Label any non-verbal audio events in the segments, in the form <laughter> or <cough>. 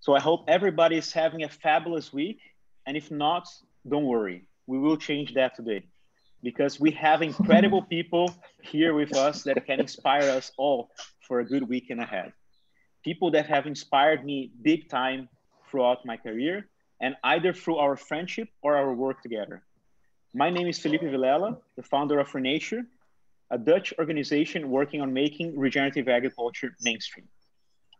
So I hope everybody is having a fabulous week. And if not, don't worry, we will change that today because we have incredible people here with us that can inspire us all for a good weekend ahead. People that have inspired me big time throughout my career and either through our friendship or our work together. My name is Felipe Villela, the founder of Renature, a Dutch organization working on making regenerative agriculture mainstream.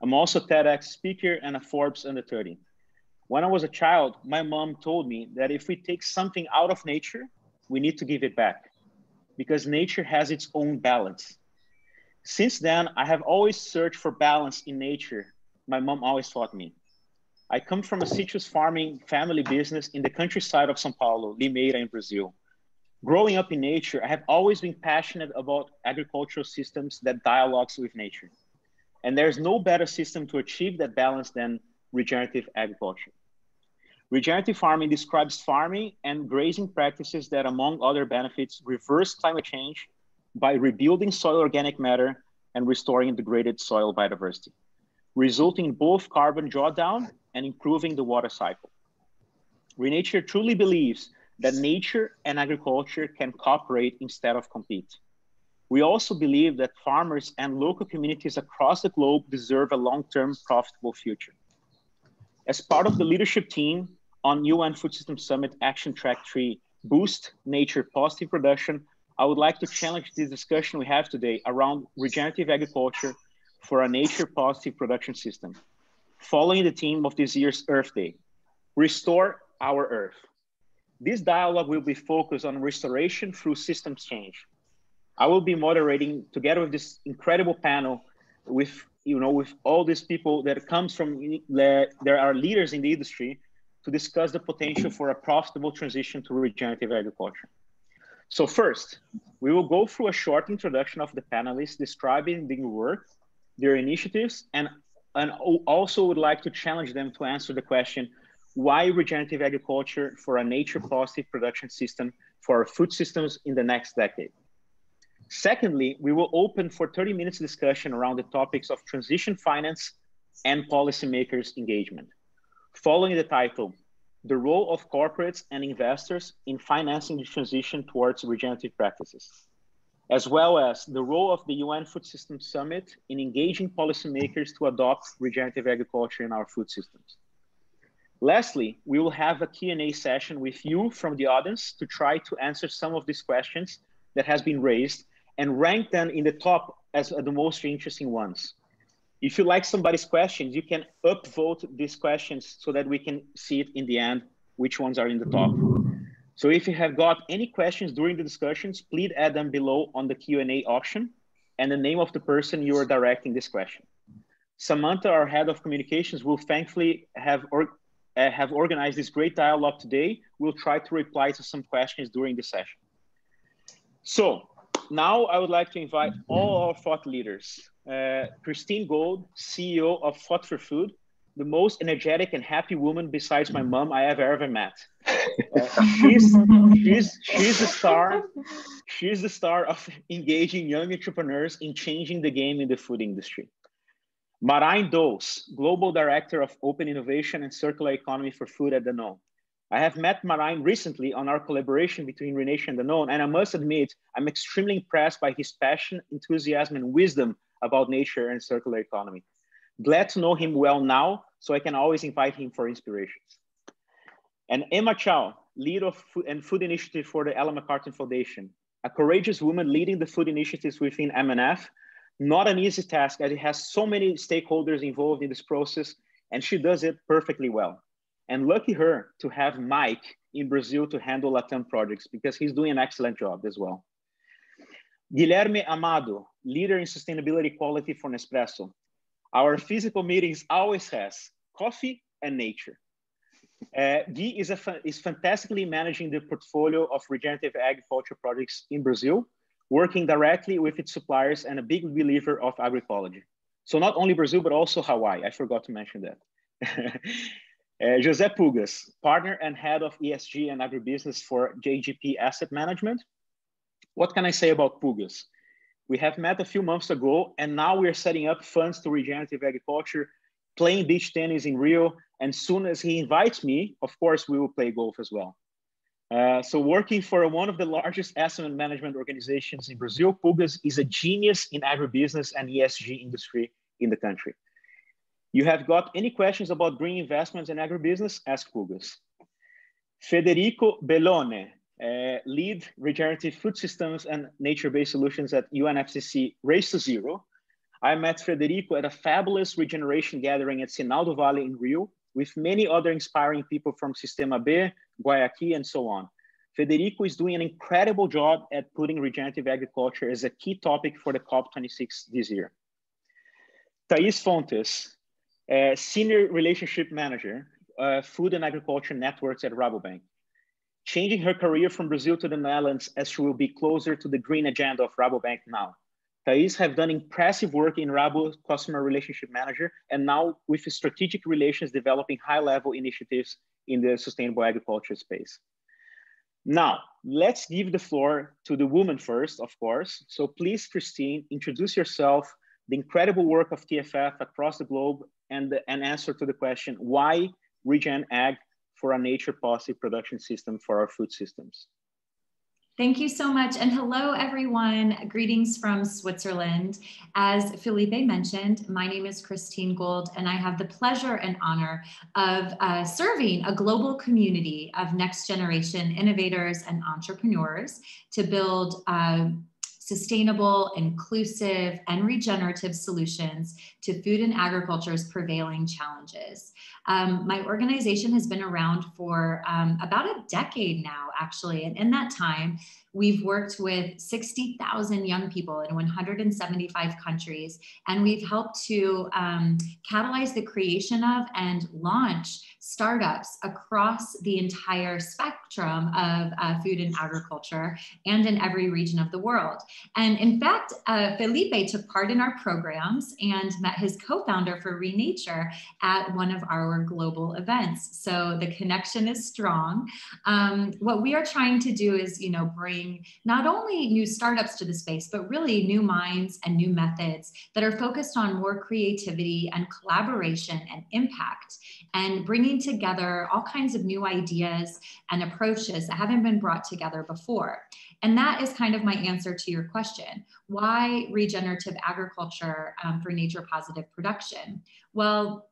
I'm also TEDx speaker and a Forbes under 30. When I was a child, my mom told me that if we take something out of nature, we need to give it back because nature has its own balance. Since then, I have always searched for balance in nature. My mom always taught me. I come from a citrus farming family business in the countryside of São Paulo, Limeira in Brazil. Growing up in nature, I have always been passionate about agricultural systems that dialogues with nature. And there's no better system to achieve that balance than regenerative agriculture. Regenerative farming describes farming and grazing practices that, among other benefits, reverse climate change by rebuilding soil organic matter and restoring degraded soil biodiversity, resulting in both carbon drawdown and improving the water cycle. Renature truly believes that nature and agriculture can cooperate instead of compete. We also believe that farmers and local communities across the globe deserve a long-term profitable future. As part of the leadership team on UN Food System Summit Action Track 3, Boost Nature Positive Production, I would like to challenge this discussion we have today around regenerative agriculture for a nature positive production system following the theme of this year's Earth Day, Restore Our Earth. This dialogue will be focused on restoration through systems change. I will be moderating together with this incredible panel with you know with all these people that comes from there are leaders in the industry to discuss the potential for a profitable transition to regenerative agriculture. So first, we will go through a short introduction of the panelists describing their work, their initiatives, and and also would like to challenge them to answer the question, why regenerative agriculture for a nature positive production system for our food systems in the next decade? Secondly, we will open for 30 minutes discussion around the topics of transition finance and policymakers engagement. Following the title, the role of corporates and investors in financing the transition towards regenerative practices as well as the role of the UN Food Systems Summit in engaging policymakers to adopt regenerative agriculture in our food systems. Lastly, we will have a Q&A session with you from the audience to try to answer some of these questions that has been raised and rank them in the top as the most interesting ones. If you like somebody's questions, you can upvote these questions so that we can see it in the end, which ones are in the top. So if you have got any questions during the discussions, please add them below on the Q&A option and the name of the person you are directing this question. Samantha, our head of communications, will thankfully have, or, uh, have organized this great dialogue today. We'll try to reply to some questions during the session. So now I would like to invite all our thought leaders. Uh, Christine Gould, CEO of Thought for Food, the most energetic and happy woman besides my mom I have ever met. Uh, she's she's she's the star. She's the star of engaging young entrepreneurs in changing the game in the food industry. Merijn Dols, Global Director of Open Innovation and Circular Economy for Food at Danone. I have met Merijn recently on our collaboration between Renature and the Danone, and I must admit, I'm extremely impressed by his passion, enthusiasm, and wisdom about nature and circular economy. Glad to know him well now, so I can always invite him for inspirations. And Emma Chow, lead of food and food initiative for the Ellen MacArthur Foundation, a courageous woman leading the food initiatives within EMF. Not an easy task as it has so many stakeholders involved in this process, and she does it perfectly well. And lucky her to have Mike in Brazil to handle Latam projects because he's doing an excellent job as well. Guilherme Amado, leader in sustainability quality for Nespresso, our physical meetings always has coffee and nature. Uh, Gui is, a is fantastically managing the portfolio of regenerative agriculture projects in Brazil, working directly with its suppliers and a big believer of agroecology. So not only Brazil, but also Hawaii. I forgot to mention that. <laughs> uh, Jose Pugas, partner and head of ESG and agribusiness for JGP Asset Management. What can I say about Pugas? We have met a few months ago, and now we are setting up funds to regenerative agriculture playing beach tennis in Rio. And soon as he invites me, of course, we will play golf as well. Uh, so working for one of the largest asset management organizations in Brazil, Pugas is a genius in agribusiness and ESG industry in the country. You have got any questions about green investments in agribusiness? Ask Pugas. Federico Bellone, uh, lead regenerative food systems and nature-based solutions at UNFCCC Race to Zero. I met Federico at a fabulous regeneration gathering at Sinaldo Valley in Rio with many other inspiring people from Sistema B, Guayaki, and so on. Federico is doing an incredible job at putting regenerative agriculture as a key topic for the COP26 this year. Thais Fontes, Senior Relationship Manager, uh, Food and Agriculture Networks at Rabobank changing her career from Brazil to the Netherlands as she will be closer to the green agenda of Rabobank now. Thais have done impressive work in Rabo Customer Relationship Manager and now with strategic relations developing high level initiatives in the sustainable agriculture space. Now, let's give the floor to the woman first, of course. So please, Christine, introduce yourself, the incredible work of TFF across the globe, and, an answer to the question, why Regen Ag for a nature positive production system for our food systems. Thank you so much. And hello, everyone. Greetings from Switzerland. As Felipe mentioned, my name is Christine Gould, and I have the pleasure and honor of uh, serving a global community of next generation innovators and entrepreneurs to build uh, sustainable, inclusive, and regenerative solutions to food and agriculture's prevailing challenges. Um, my organization has been around for um, about a decade now, actually. And in that time, we've worked with 60,000 young people in 175 countries, and we've helped to um, catalyze the creation of and launch startups across the entire spectrum of uh, food and agriculture and in every region of the world. And in fact, uh, Felipe took part in our programs and met his co-founder for Renature at one of our global events. So the connection is strong. Um, what we are trying to do is, you know, bring not only new startups to the space, but really new minds and new methods that are focused on more creativity and collaboration and impact and bringing together all kinds of new ideas and approaches that haven't been brought together before. And that is kind of my answer to your question. Why regenerative agriculture um, for nature positive production? Well,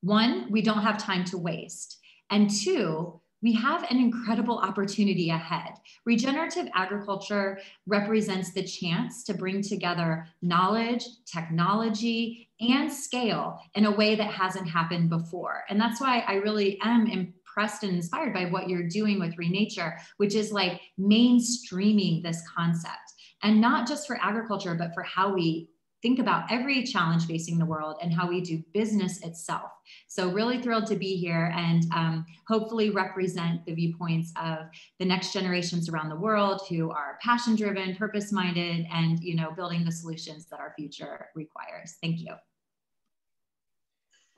one, we don't have time to waste. And two, we have an incredible opportunity ahead. Regenerative agriculture represents the chance to bring together knowledge, technology, and scale in a way that hasn't happened before. And that's why I really am impressed and inspired by what you're doing with Renature, which is like mainstreaming this concept. And not just for agriculture, but for how we think about every challenge facing the world and how we do business itself. So, really thrilled to be here and um, hopefully represent the viewpoints of the next generations around the world who are passion driven, purpose minded, and you know, building the solutions that our future requires. Thank you.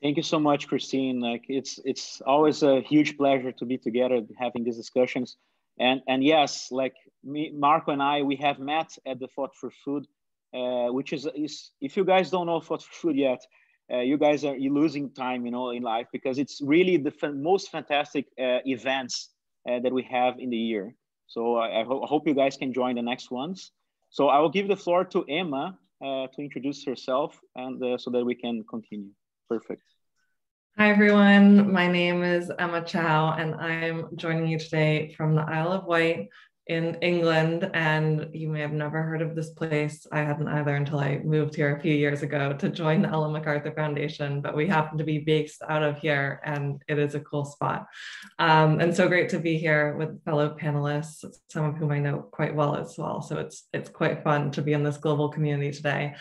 Thank you so much, Christine. Like it's it's always a huge pleasure to be together having these discussions. And and yes, like me, Marco and I, we have met at the Thought for Food which is, is if you guys don't know for Food yet, uh, you guys are losing time, you know, in life because it's really the most fantastic uh, events uh, that we have in the year. So I, I, ho hope you guys can join the next ones. So I will give the floor to Emma uh, to introduce herself and uh, so that we can continue. Perfect. Hi, everyone. My name is Emma Chow, and I'm joining you today from the Isle of Wight, in England, and you may have never heard of this place. I hadn't either until I moved here a few years ago to join the Ellen MacArthur Foundation, but we happen to be based out of here, and it is a cool spot. Um, and so great to be here with fellow panelists, some of whom I know quite well as well. So it's it's quite fun to be in this global community today.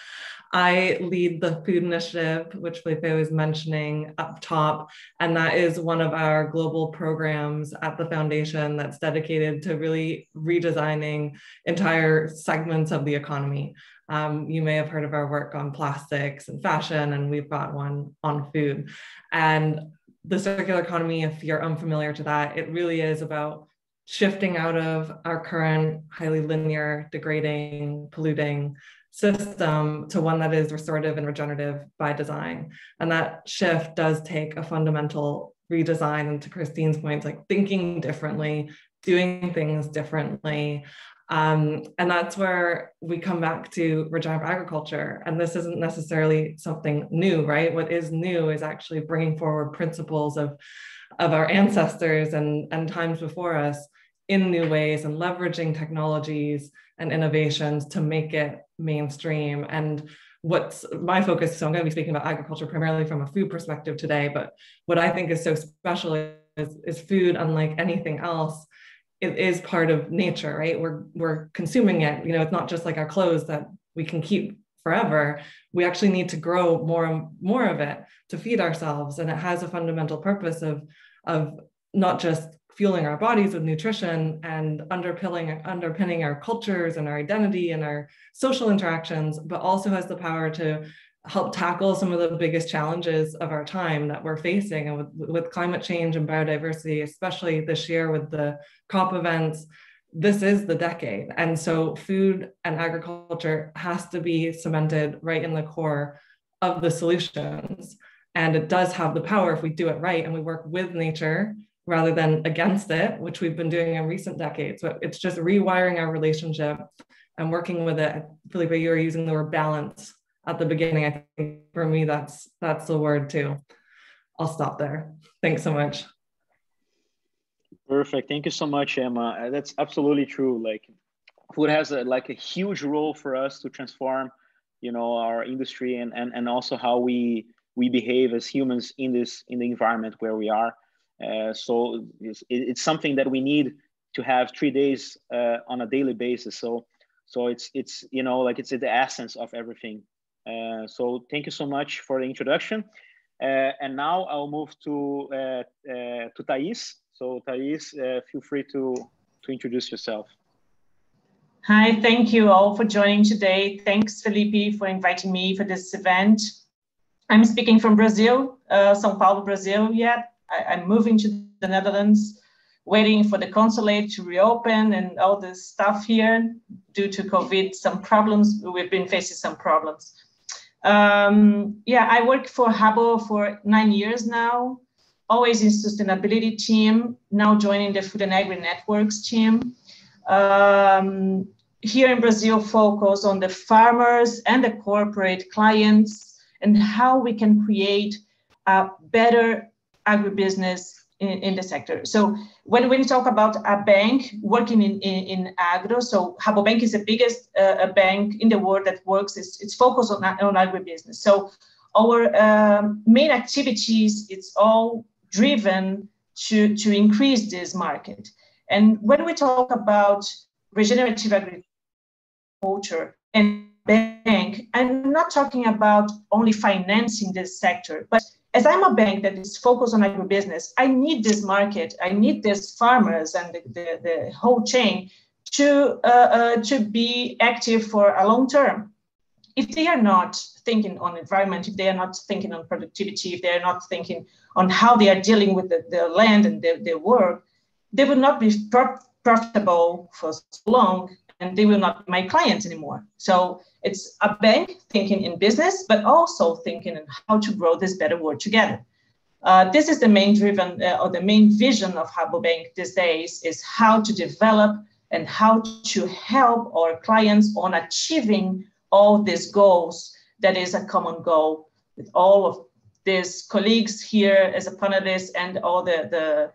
I lead the food initiative, which Felipe was mentioning up top, and that is one of our global programs at the foundation that's dedicated to really redesigning entire segments of the economy. Um, you may have heard of our work on plastics and fashion, and we've got one on food. And the circular economy, if you're unfamiliar to that, it really is about shifting out of our current highly linear, degrading, polluting system to one that is restorative and regenerative by design. And that shift does take a fundamental redesign. And to Christine's point, like thinking differently, doing things differently. Um, and that's where we come back to regenerative agriculture. And this isn't necessarily something new, right? What is new is actually bringing forward principles of, of our ancestors and, and times before us in new ways and leveraging technologies and innovations to make it mainstream. And what's my focus, so I'm going to be speaking about agriculture primarily from a food perspective today, but what I think is so special is, is food, unlike anything else, it is part of nature, right? We're we're consuming it. You know, it's not just like our clothes that we can keep forever. We actually need to grow more and more of it to feed ourselves. And it has a fundamental purpose of, of not just fueling our bodies with nutrition and underpinning underpinning our cultures and our identity and our social interactions, but also has the power to help tackle some of the biggest challenges of our time that we're facing and with, with climate change and biodiversity, especially this year with the COP events. This is the decade. And so food and agriculture has to be cemented right in the core of the solutions. And it does have the power if we do it right and we work with nature rather than against it, which we've been doing in recent decades. But it's just rewiring our relationship and working with it. Felipe, you were using the word balance at the beginning. I think for me, that's that's the word too. I'll stop there. Thanks so much. Perfect. Thank you so much, Emma. Uh, that's absolutely true. Like food has a, like a huge role for us to transform, you know, our industry and, and, and also how we we behave as humans in this in the environment where we are. Uh, so it's, it's, something that we need to have three days uh, on a daily basis. So so it's it's you know like it's the essence of everything uh, so thank you so much for the introduction. And now I'll move to, to Thais. So Thais, feel free to, to introduce yourself. Hi, thank you all for joining today. Thanks, Felipe, for inviting me for this event. I'm speaking from Brazil, uh, São Paulo, Brazil yet. I, am moving to the Netherlands, waiting for the consulate to reopen and all this stuff here. Due to COVID, some problems, we've been facing some problems. Um, yeah, I work for Rabo for nine years now, always in sustainability team, now joining the Food and Agri Networks team. Um, here in Brazil, focus on the farmers and the corporate clients and how we can create a better agribusiness in, in the sector. So when, when you talk about a bank working in, in, in agro, so Rabobank is the biggest uh, bank in the world that works, it's, it's focused on, on agribusiness. So our um, main activities, it's all driven to, to increase this market. And when we talk about regenerative agriculture and bank, I'm not talking about only financing this sector, but as I'm a bank that is focused on agribusiness, I need this market, I need these farmers and the, the, the whole chain to, uh, uh, to be active for a long term. If they are not thinking on environment, if they are not thinking on productivity, if they are not thinking on how they are dealing with the, the land and their, their work, they will not be profitable for so long and they will not be my clients anymore. So it's a bank thinking in business, but also thinking in how to grow this better world together. Uh, this is the main driven uh, or the main vision of Rabobank these days is how to develop and how to help our clients on achieving all these goals that is a common goal with all of these colleagues here as a panelist and all the, the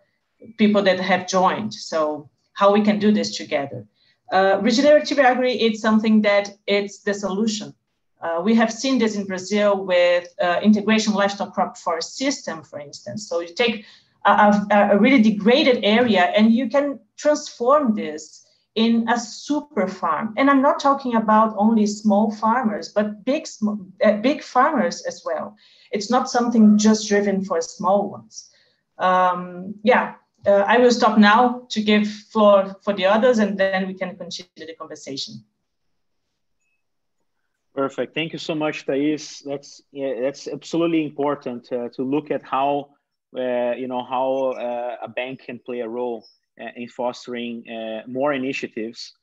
people that have joined. So how we can do this together. Uh, regenerative agri is something that it's the solution. Uh, we have seen this in Brazil with uh, integration livestock crop forest system, for instance. So you take a, a, a, really degraded area and you can transform this in a super farm. And I'm not talking about only small farmers, but big, uh, big farmers as well. It's not something just driven for small ones. Um, yeah, uh, I will stop now to give floor for the others, and then we can continue the conversation. Perfect. Thank you so much, Thais. That's yeah, that's absolutely important uh, to look at how uh, you know how uh, a bank can play a role uh, in fostering uh, more initiatives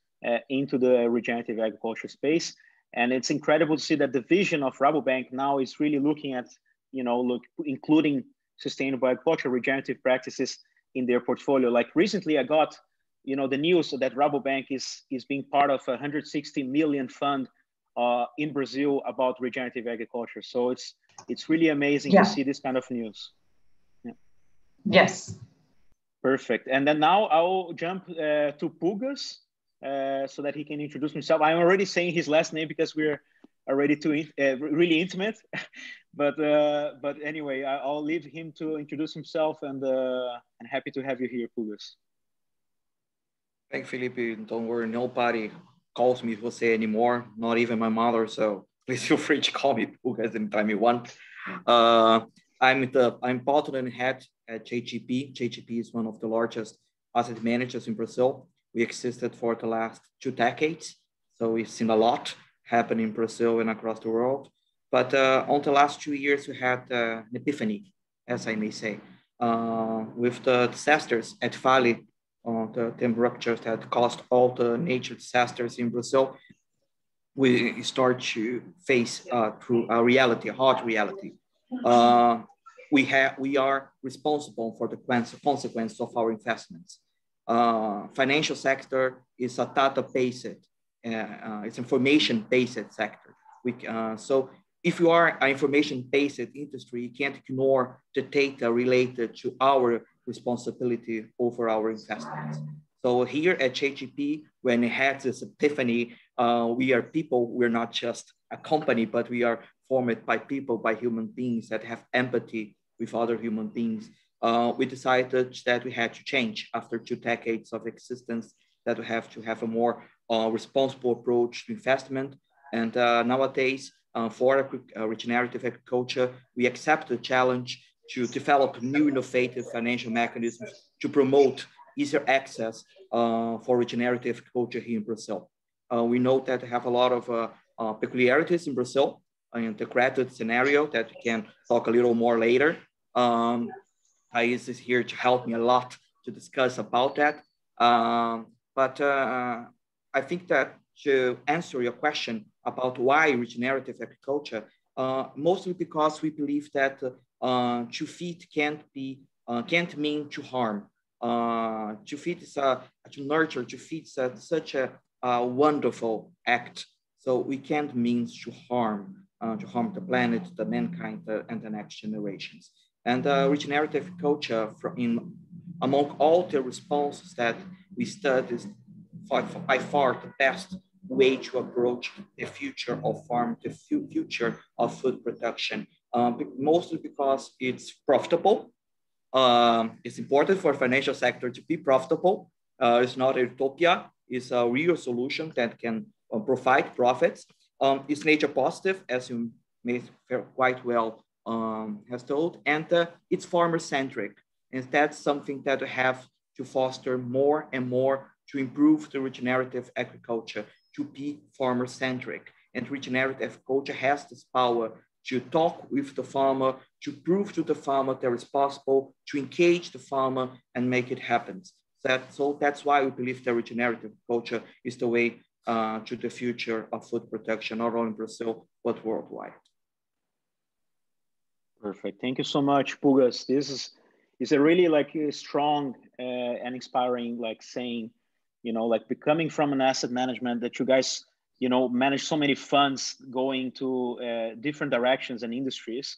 into the regenerative agriculture space. And it's incredible to see that the vision of Rabobank now is really looking at, you know, look, including sustainable agriculture, regenerative practices in their portfolio. Like recently I got, you know, the news that Rabobank is, is being part of a 160 million fund uh, in Brazil about regenerative agriculture. So it's, it's really amazing yeah. to see this kind of news. Yeah. Yes. Perfect. And then now I'll jump uh, to Pugas uh, so that he can introduce himself. I'm already saying his last name because we're already too uh, really intimate. <laughs> but uh, but anyway, I'll leave him to introduce himself, and uh, and happy to have you here, Pugas. Thank Felipe. Don't worry, nobody calls me Jose anymore, not even my mother. So please <laughs> feel free to call me Pugas anytime you want. Uh, I'm the I'm partner head at JGP. JGP is one of the largest asset managers in Brazil. We existed for the last two decades, so we've seen a lot happen in Brazil and across the world. But uh, on the last two years, we had uh, an epiphany, as I may say, uh, with the disasters at Vale, the temperatures that caused all the nature disasters in Brazil. We start to face through a reality, a hard reality. We have we are responsible for the consequence of our investments. Uh, financial sector is a data-based, uh, uh, it's information-based sector. We, so if you are an information-based industry, you can't ignore the data related to our responsibility over our investments. So here at JGP, when it had this epiphany, uh, we are people, we're not just a company, but we are formed by people, by human beings that have empathy with other human beings, uh, we decided that we had to change after two decades of existence, that we have to have a more uh, responsible approach to investment. And uh, nowadays, uh, for uh, regenerative agriculture, we accept the challenge to develop new innovative financial mechanisms to promote easier access uh, for regenerative agriculture here in Brazil. we know that have a lot of peculiarities in Brazil in the credit scenario that we can talk a little more later. Um, Thais is here to help me a lot to discuss about that. Um, but uh, I think that to answer your question about why regenerative agriculture, uh, mostly because we believe that uh, to feed can't be uh, can't mean to harm. Uh, to feed is a to nurture. To feed is a, such a, a, wonderful act. So we can't mean to harm uh, to harm the planet, the mankind, and the next generations. And uh, regenerative culture in, among all the responses that we studied by, by far the best way to approach the future of farm, the future of food production, um, mostly because it's profitable. Um, it's important for financial sector to be profitable. Uh, it's not a utopia. It's a real solution that can uh, provide profits. Um, it's nature positive, as you may quite well um, has told, and uh, it's farmer centric. And that's something that we have to foster more and more to improve the regenerative agriculture to be farmer centric. And regenerative agriculture has this power to talk with the farmer, to prove to the farmer that it's possible, to engage the farmer and make it happen. That, so that's why we believe that regenerative agriculture is the way uh, to the future of food production, not only in Brazil, but worldwide. Perfect. Thank you so much, Pugas. This is is a really like a strong uh, and inspiring like saying, you know, like becoming from an asset management that you guys, you know, manage so many funds going to uh, different directions and industries,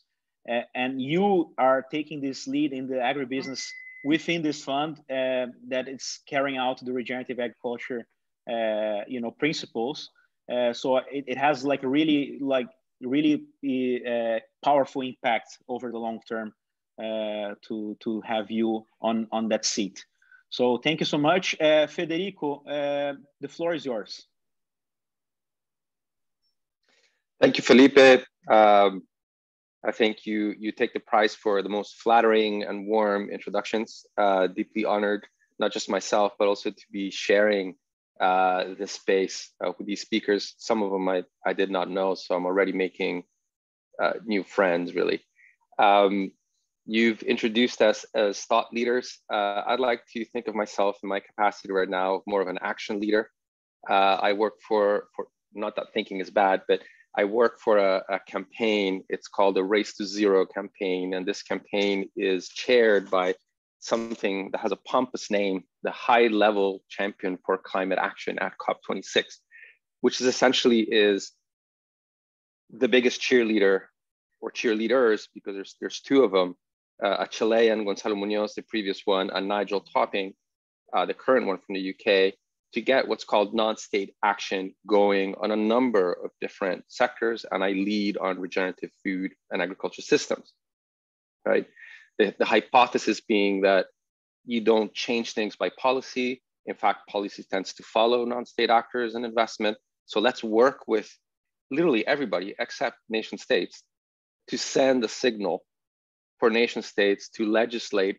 uh, and you are taking this lead in the agribusiness within this fund uh, that it's carrying out the regenerative agriculture, uh, you know, principles. Uh, so it, it has like really like really uh, powerful impact over the long term to to have you on on that seat. So thank you so much, uh, Federico. Uh, the floor is yours. Thank you, Felipe. Um, I think you you take the prize for the most flattering and warm introductions. Uh, deeply honored, not just myself, but also to be sharing uh, this space uh, with these speakers. Some of them I, I did not know, so I'm already making uh, new friends, really. Um, you've introduced us as thought leaders. Uh, I'd like to think of myself in my capacity right now more of an action leader. Uh, I work for, for not that thinking is bad, but I work for a, a, campaign. It's called the Race to Zero campaign. And this campaign is chaired by something that has a pompous name, the high level champion for climate action at COP26, which is essentially is the biggest cheerleader or cheerleaders, because there's, there's two of them, uh, a Chilean, Gonzalo Munoz, the previous one, and Nigel Topping, uh, the current one from the UK, to get what's called non-state action going on a number of different sectors. And I lead on regenerative food and agriculture systems, right? The, the hypothesis being that you don't change things by policy. In fact, policy tends to follow non-state actors and investment. So let's work with literally everybody except nation states to send a signal for nation states to legislate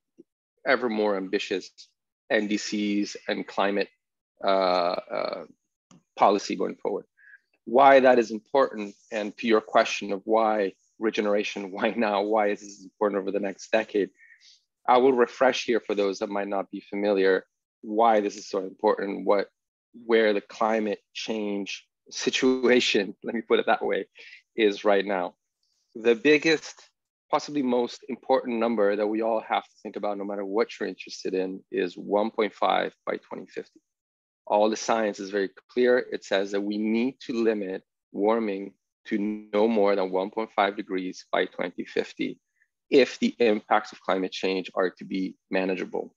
ever more ambitious NDCs and climate uh, uh, policy going forward. Why that is important, and to your question of why regeneration, <laughs> why now, why is this important over the next decade, I will refresh here for those that might not be familiar why this is so important, what where the climate change <laughs> situation, <laughs> let me put it that way, is right now. The biggest, possibly most important number that we all have to think about, no matter what you're interested in, is 1.5 by 2050 all the science is very clear. It says that we need to limit warming to no more than 1.5 degrees by 2050 if the impacts of climate change are to be manageable.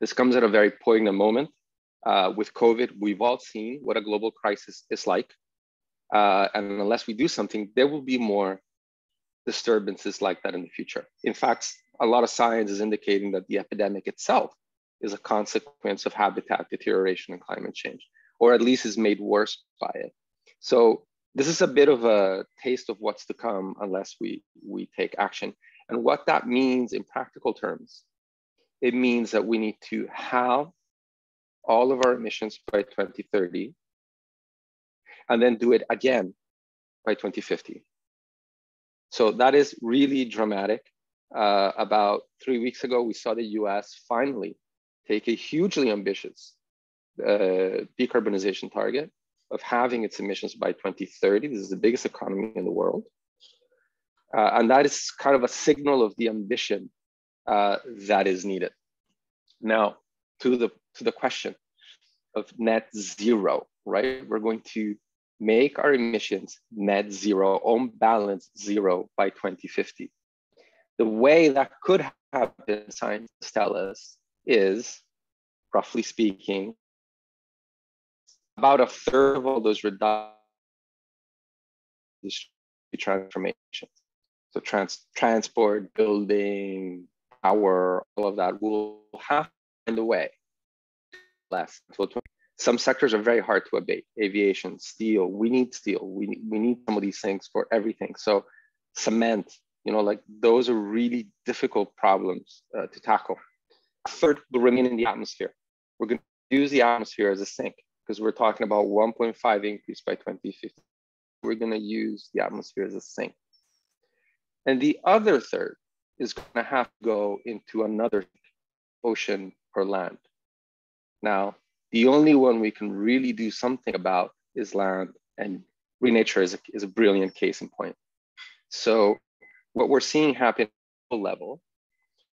This comes at a very poignant moment. Uh, with COVID, we've all seen what a global crisis is like. Uh, and unless we do something, there will be more disturbances like that in the future. In fact, a lot of science is indicating that the epidemic itself is a consequence of habitat deterioration and climate change, or at least is made worse by it. So this is a bit of a taste of what's to come unless we, we take action. And what that means in practical terms, it means that we need to have all of our emissions by 2030 and then do it again by 2050. So that is really dramatic. Uh, about three weeks ago, we saw the US finally take a hugely ambitious uh, decarbonization target of having its emissions by 2030. This is the biggest economy in the world. Uh, and that is kind of a signal of the ambition uh, that is needed. Now, to the, to the question of net zero, right? We're going to make our emissions net zero, on balance zero by 2050. The way that could happen, scientists tell us, is, roughly speaking, about a third of all those reductions transformations. So trans transport, building, power, all of that will have in the way less. Some sectors are very hard to abate. Aviation, steel, we need steel. We, we need some of these things for everything. So cement, you know, like those are really difficult problems uh, to tackle third will remain in the atmosphere. We're going to use the atmosphere as a sink because we're talking about 1.5 increase by 2050. We're going to use the atmosphere as a sink. And the other third is going to have to go into another ocean or land. Now, the only one we can really do something about is land, and renature is a, is a brilliant case in point. So, what we're seeing happen at level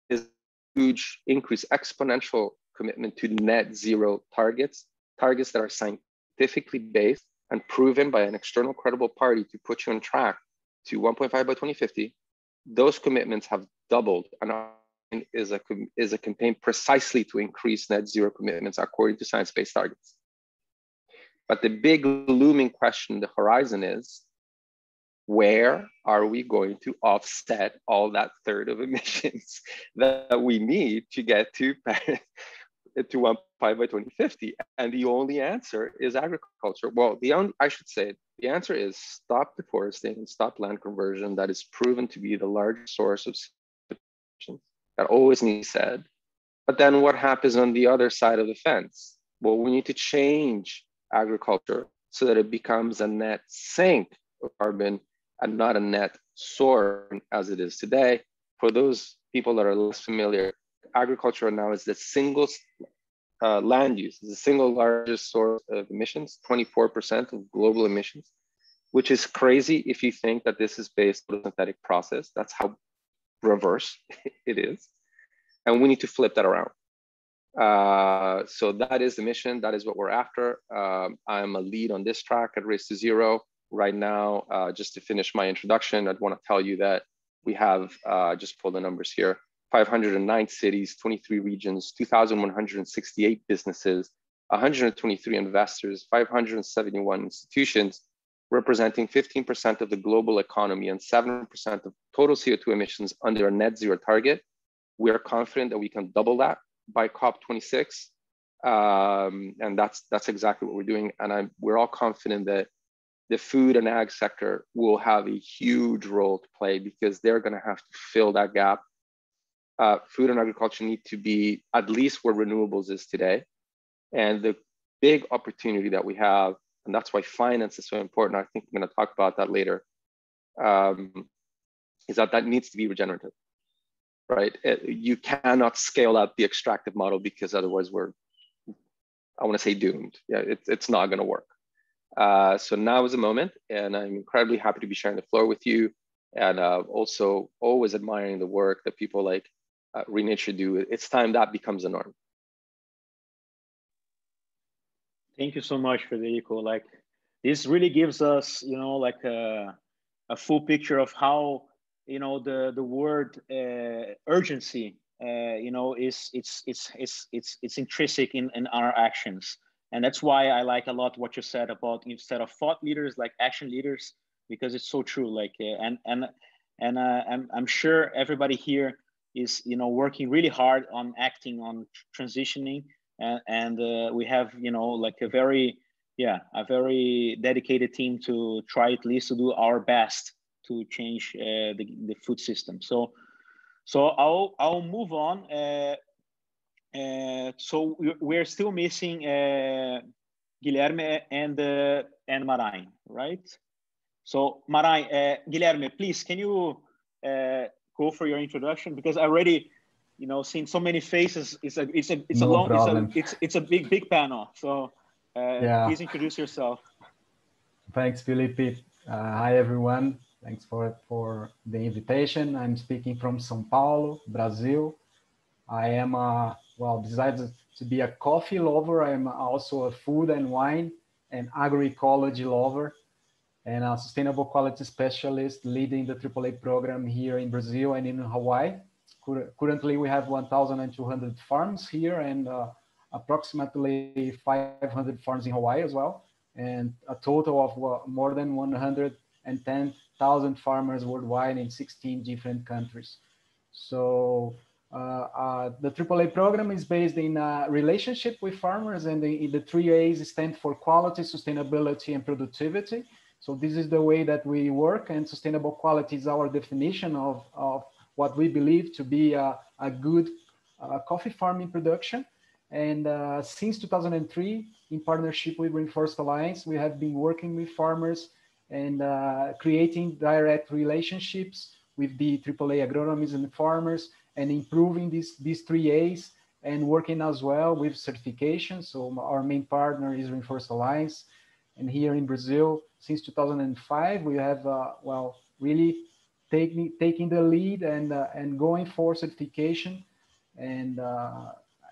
is huge increase, exponential commitment to net zero targets, targets that are scientifically based and proven by an external credible party to put you on track to 1.5 by 2050. Those commitments have doubled and is a, is a campaign precisely to increase net zero commitments according to science-based targets. But the big looming question, the horizon is, where are we going to offset all that third of <laughs> emissions that we need to get to <laughs> to one five by 2050 and the only answer is agriculture. Well the only i should say the answer is stop deforestation and stop land conversion that is proven to be the largest source of emissions that always needs said but then what happens on the other side of the fence well we need to change agriculture so that it becomes a net sink of carbon and not a net source as it is today. For those people that are less familiar, agriculture now is the single uh, land use is the single largest source of emissions, 24% of global emissions, which is crazy if you think that this is based on a synthetic process. That's how reverse <laughs> it is. And we need to flip that around. Uh, so that is the mission. That is what we're after. Um, I'm a lead on this track at Race to Zero right now. Uh, just to finish my introduction, I'd want to tell you that we have, uh, just pull the numbers here, 509 cities, 23 regions, 2,168 businesses, 123 investors, 571 institutions, representing 15% of the global economy and 7% of total CO2 emissions under a net zero target. We are confident that we can double that by COP26. Um, and that's, that's exactly what we're doing. And I'm, we're all confident that the food and ag sector will have a huge role to play because they're going to have to fill that gap uh, food and agriculture need to be at least where renewables is today. And the big opportunity that we have, and that's why finance is so important. I think I'm going to talk about that later. Um, is that that needs to be regenerative, right? It, you cannot scale up the extractive model because otherwise we're, I want to say doomed. Yeah, it, it's not going to work. Uh, so now is the moment, and I'm incredibly happy to be sharing the floor with you, and uh, also always admiring the work that people like uh, renature do, it's time that becomes a norm. Thank you so much, Federico. Like this really gives us, you know, like a, a full picture of how, you know, the the word uh, urgency, uh, you know, is it's it's it's it's it's intrinsic in in our actions, and that's why I like a lot what you said about instead of thought leaders, like action leaders, because it's so true. Like uh, and and and uh, I'm I'm sure everybody here is you know working really hard on acting on transitioning and, and uh, we have you know like a very yeah a very dedicated team to try at least to do our best to change uh, the, the food system. So so i'll i'll move on uh, uh so we're still missing uh, guilherme and uh, and Merijn right? So Merijn guilherme please can you go for your introduction? Because I already, you know, seeing so many faces. It's a it's a it's no a long problem. it's a it's it's a big big panel. So uh, yeah. please introduce yourself. Thanks, Felipe. Uh, hi everyone. Thanks for for the invitation. I'm speaking from São Paulo, Brazil. I am a well, besides to be a coffee lover, I'm also a food and wine and agroecology lover and a sustainable quality specialist leading the AAA program here in Brazil and in Hawaii. Currently, we have 1,200 farms here and uh, approximately 500 farms in Hawaii as well, and a total of uh, more than 110,000 farmers worldwide in 16 different countries. So uh, uh, the AAA program is based in a relationship with farmers and the, the three A's stand for quality, sustainability, and productivity. So this is the way that we work and sustainable quality is our definition of, of what we believe to be a, a good uh, coffee farming production. And uh, since 2003, in partnership with Rainforest Alliance, we have been working with farmers and uh, creating direct relationships with the AAA agronomists and farmers and improving these, these three A's and working as well with certification. So our main partner is Rainforest Alliance. And here in Brazil, since 2005, we have, uh, well, really taking, taking the lead and, uh, and going for certification. And uh,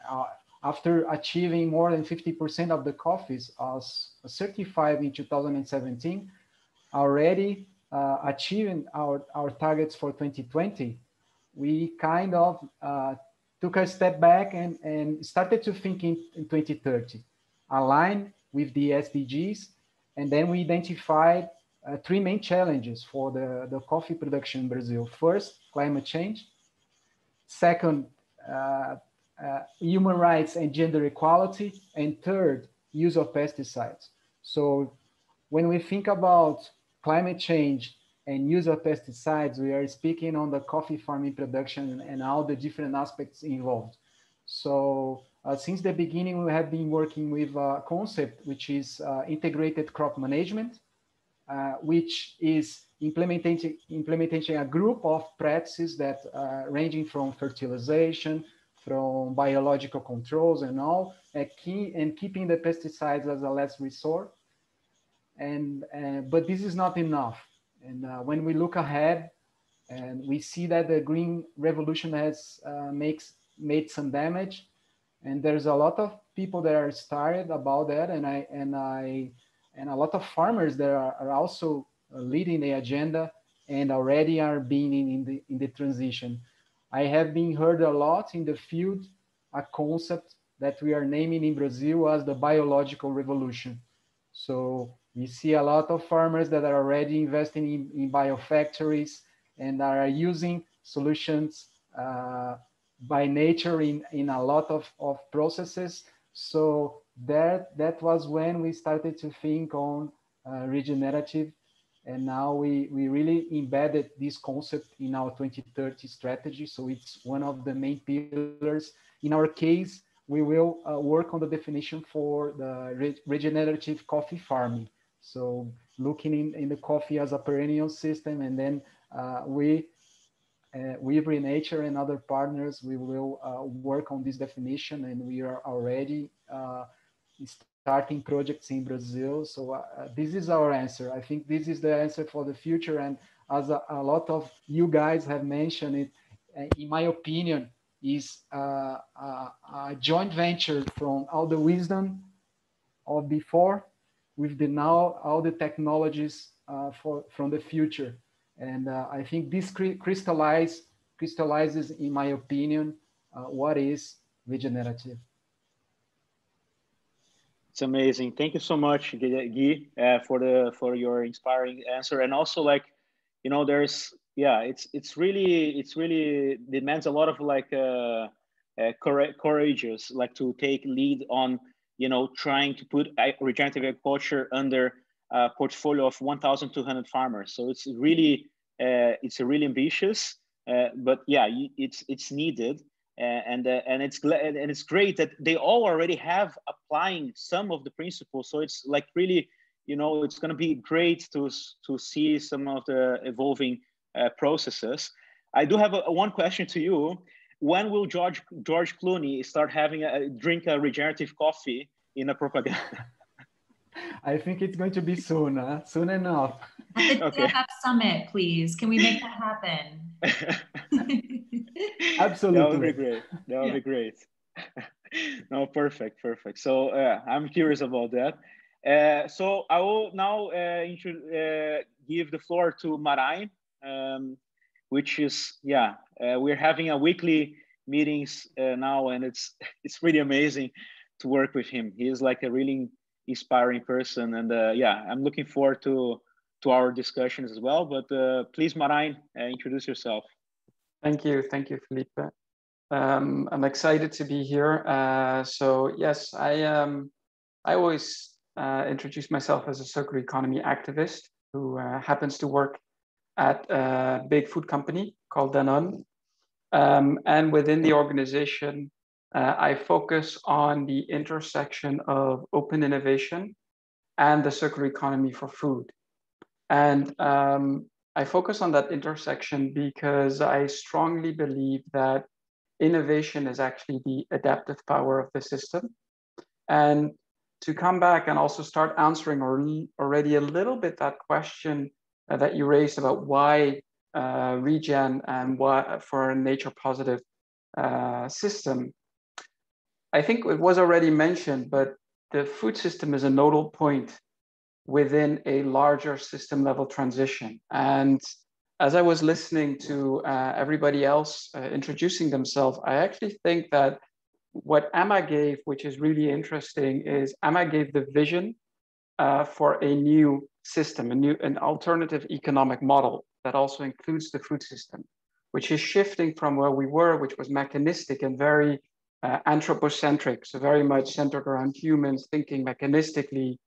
uh after achieving more than 50% of the coffees as certified in 2017, already uh, achieving our, our targets for 2020, we kind of uh, took a step back and, and started to think in, in 2030, align with the SDGs and then we identified uh, three main challenges for the, the coffee production in Brazil. First, climate change. Second, uh, uh, human rights and gender equality. And third, use of pesticides. So when we think about climate change and use of pesticides, we are speaking on the coffee farming production and all the different aspects involved. So uh, since the beginning, we have been working with a concept which is uh, integrated crop management, which is implementing, implementing a group of practices that uh, ranging from fertilization, from biological controls and all, key, and keeping the pesticides as a last resort. And, uh, but this is not enough. And uh, when we look ahead, and we see that the green revolution has uh, makes made some damage, and there's a lot of people that are started about that, and I and I and a lot of farmers that are, are also leading the agenda and already are being in, in the in the transition. I have been heard a lot in the field a concept that we are naming in Brazil as the biological revolution. So we see a lot of farmers that are already investing in, in biofactories and are using solutions uh, by nature in, in a lot of, of processes. So that, that was when we started to think on uh, regenerative and now we, we really embedded this concept in our 2030 strategy. So it's one of the main pillars. In our case, we will uh, work on the definition for the re regenerative coffee farming. So looking in, in the coffee as a perennial system, and then uh, we, uh, with Renature and other partners, we will uh, work on this definition, and we are already uh, starting projects in Brazil. So uh, this is our answer. I think this is the answer for the future. And as a, a lot of you guys have mentioned it, uh, in my opinion, is uh, a, a, joint venture from all the wisdom of before with the now all the technologies uh, for from the future. And uh, I think this crystallize, crystallizes, in my opinion, uh, what is regenerative. It's amazing. Thank you so much, Guy, uh, for the for your inspiring answer. And also, like, you know, there's yeah, it's it's really it's really demands a lot of like uh, uh courageous, like to take lead on you know trying to put regenerative agriculture under a portfolio of 1,200 farmers. So it's really uh, it's really ambitious, uh, but yeah, it's it's needed and uh, and it's and it's great that they all already have applying some of the principles so it's like really you know it's going to be great to to see some of the evolving uh, processes i do have a, a, one question to you when will george george clooney start having a drink a regenerative coffee in a propaganda <laughs> I think it's going to be soon, huh? soon enough. At the okay. Summit, please. Can we make that happen? <laughs> <laughs> Absolutely. That would be great. That would yeah. be great. <laughs> no, perfect, perfect. So uh, I'm curious about that. Uh, so I will now uh, uh give the floor to Merijn, um, which is yeah, uh, we're having a weekly meetings uh, now, and it's <laughs> it's really amazing to work with him. He is like a really inspiring person, and yeah, I'm looking forward to to our discussions as well. But please, Merijn, introduce yourself. Thank you. Thank you, Felipe. Um, I'm excited to be here. Uh, so yes, I um, I always uh, introduce myself as a circular economy activist who uh, happens to work at a big food company called Danone. Um, and within the organization, uh, I focus on the intersection of open innovation and the circular economy for food. And um, I focus on that intersection because I strongly believe that innovation is actually the adaptive power of the system. And to come back and also start answering already a little bit that question uh, that you raised about why uh, regen and what for a nature positive uh, system. I think it was already mentioned, but the food system is a nodal point within a larger system level transition. And as I was listening to uh, everybody else uh, introducing themselves, I actually think that what Emma gave, which is really interesting, is Emma gave the vision uh, for a new system, a new, an alternative economic model that also includes the food system, which is shifting from where we were, which was mechanistic and very uh, anthropocentric, so very much centered around humans thinking mechanistically,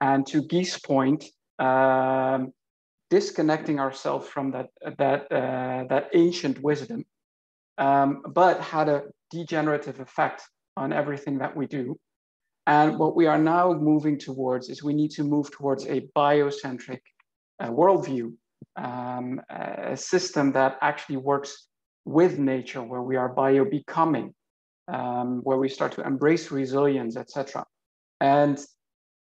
and to Guy's point, um, disconnecting ourselves from that that uh, that ancient wisdom, um, but had a degenerative effect on everything that we do. And what we are now moving towards is we need to move towards a biocentric uh, worldview, um, a system that actually works with nature, where we are bio becoming. um, where we start to embrace resilience, etc. And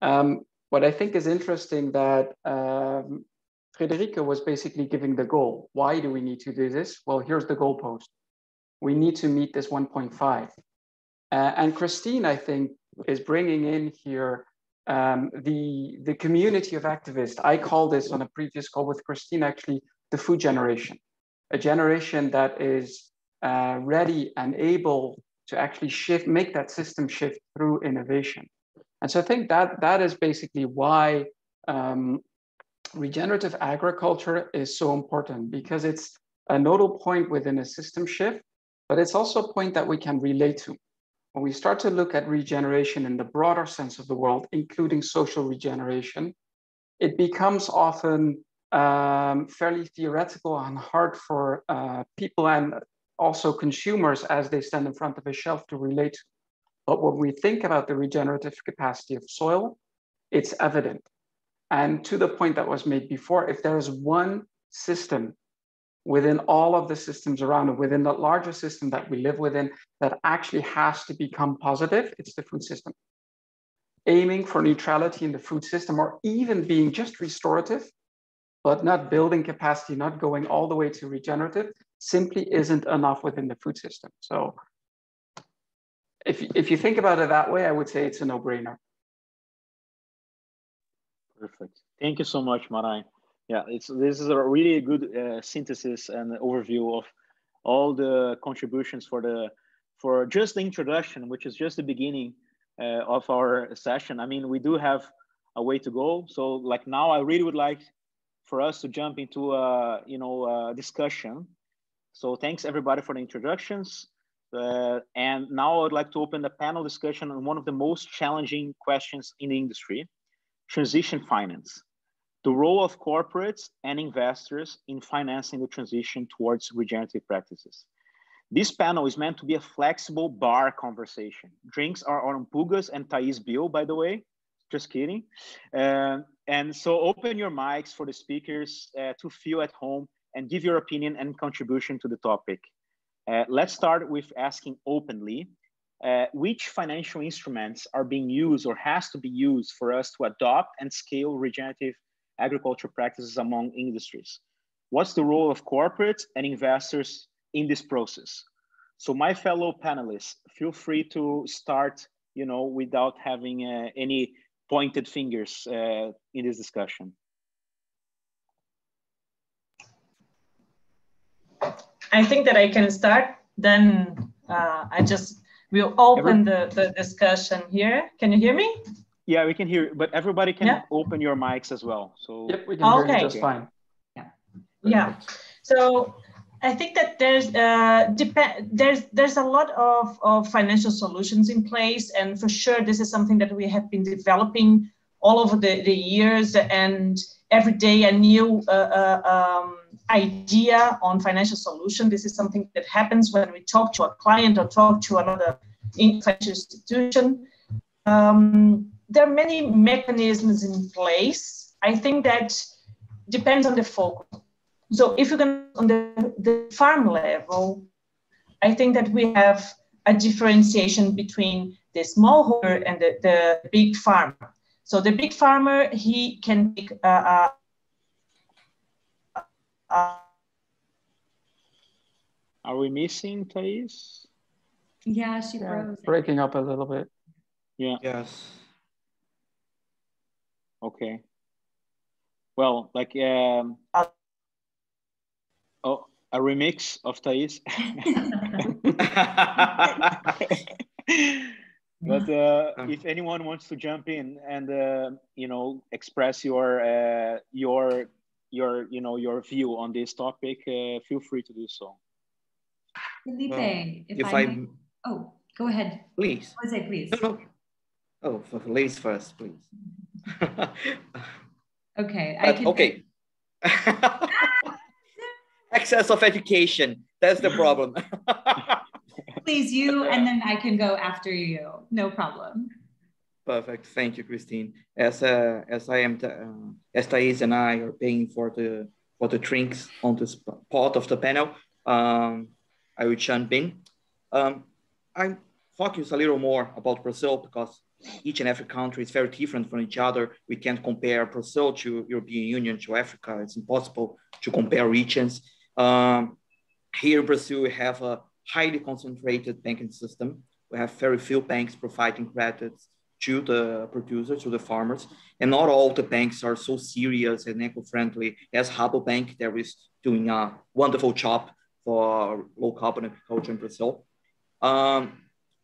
um, what I think is interesting that um, Federico was basically giving the goal. Why do we need to do this? Well, here's the goalpost. We need to meet this 1.5. Uh, and Christine, I think, is bringing in here um, the, the community of activists. I call this on a previous call with Christine, actually, the food generation, a generation that is uh, ready and able to actually shift, make that system shift through innovation. And so I think that that is basically why um, regenerative agriculture is so important because it's a nodal point within a system shift, but it's also a point that we can relate to. When we start to look at regeneration in the broader sense of the world, including social regeneration, it becomes often um, fairly theoretical and hard for uh, people and also consumers as they stand in front of a shelf to relate to. But when we think about the regenerative capacity of soil, it's evident. And to the point that was made before, if there is one system within all of the systems around it, within the larger system that we live within, that actually has to become positive, it's the food system. Aiming for neutrality in the food system, or even being just restorative, but not building capacity, not going all the way to regenerative, simply isn't enough within the food system. So if, if you think about it that way, I would say it's a no-brainer. Perfect. Thank you so much, Merijn. Yeah, it's this is a really good uh, synthesis and overview of all the contributions for the for just the introduction, which is just the beginning uh, of our session. I mean, we do have a way to go. So, like now, I really would like for us to jump into a you know a discussion. So, thanks everybody for the introductions. Uh, and now I would like to open the panel discussion on one of the most challenging questions in the industry, transition finance, the role of corporates and investors in financing the transition towards regenerative practices. This panel is meant to be a flexible bar conversation. Drinks are on Pugas and Thais bill, by the way. Just kidding. Uh, and so open your mics for the speakers uh, to feel at home and give your opinion and contribution to the topic. Uh, let's start with asking openly uh, which financial instruments are being used or has to be used for us to adopt and scale regenerative agriculture practices among industries? What's the role of corporates and investors in this process? So my fellow panelists, feel free to start, you know, without having uh, any pointed fingers uh, in this discussion. I think that I can start. Then uh, I just We'll open Every the, the discussion here. Can you hear me? Yeah, we can hear, but everybody can yeah. open your mics as well. So yep, we can okay. hear you just fine. Yeah. Yeah. So I think that there's uh, depend there's there's a lot of, of financial solutions in place, and for sure this is something that we have been developing all over the, the years, and every day a new uh, uh, um, idea on financial solution. This is something that happens when we talk to a client or talk to another financial institution. Um, there are many mechanisms in place. I think that depends on the focus. So if you can on the, the farm level, I think that we have a differentiation between the smallholder and the, the big farmer. So the big farmer, he can take a, a uh, Are we missing Thais? Yeah, she yeah, froze. Breaking up a little bit. Yeah. Yes. Okay. Well, like um, oh, a remix of Thais. <laughs> <laughs> but uh, um. if anyone wants to jump in and uh, you know express your uh, your your you know your view on this topic, uh, feel free to do so. Felipe, well, if, if I, I may... oh, go ahead. Please. Jose, please. No, no. Oh, for ladies first, please. <laughs> okay. I can... Okay. Excess <laughs> of education. That's the problem. <laughs> please, you, and then I can go after you. No problem. Perfect. Thank you, Christine. As uh, as I am, uh, as Thais and I are paying for the for the drinks on this part of the panel, um, I will jump in. Um, I'm focus a little more about Brazil because each and every country is very different from each other. We can't compare Brazil to European Union to Africa. It's impossible to compare regions. Um, here in Brazil, we have a highly concentrated banking system. We have very few banks providing credits to the producers, to the farmers. And not all the banks are so serious and eco-friendly as Rabobank that is doing a wonderful job for low carbon agriculture in Brazil. Um,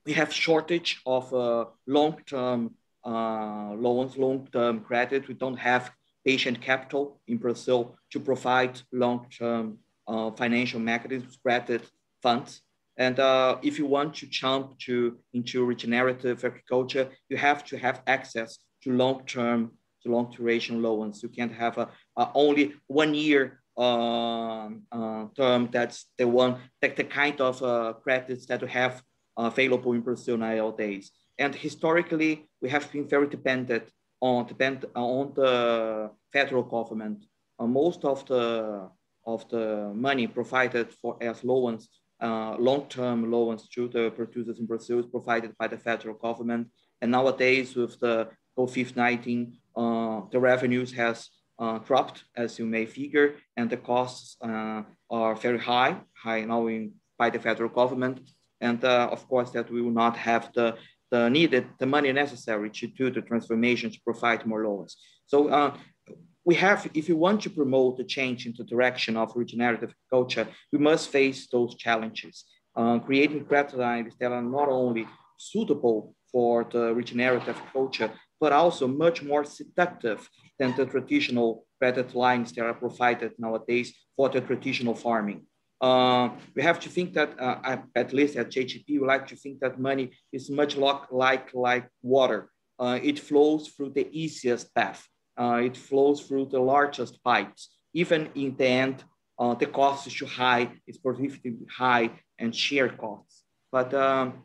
we have shortage of uh, long-term uh, loans, long-term credit. We don't have patient capital in Brazil to provide long-term uh, financial mechanisms, credit funds. And uh, if you want to jump to into regenerative agriculture, you have to have access to long-term, to long duration loans. You can't have a, a only one year uh, uh, term. That's the one, that the kind of uh, credits that we have available in Brazil nowadays. And historically, we have been very dependent on depend on the federal government. most of the of the money provided for as loans uh, long-term loans to the producers in Brazil is provided by the federal government. And nowadays with the COVID-19, uh, the revenues has uh, dropped, as you may figure, and the costs uh, are very high, high now in, by the federal government. And uh, of course that we will not have the, the needed, the money necessary to do the transformation to provide more loans. So uh, we have, if you want to promote the change into direction of regenerative culture, we must face those challenges. Uh, creating lines that are not only suitable for the regenerative culture, but also much more seductive than the traditional credit lines that are provided nowadays for the traditional farming. Uh, we have to think that, uh, at least at JGP, we like to think that money is much like, like water. Uh, it flows through the easiest path uh, it flows through the largest pipes. Even in the end, uh, the cost is too high, it's prohibitively high and shared costs. But um,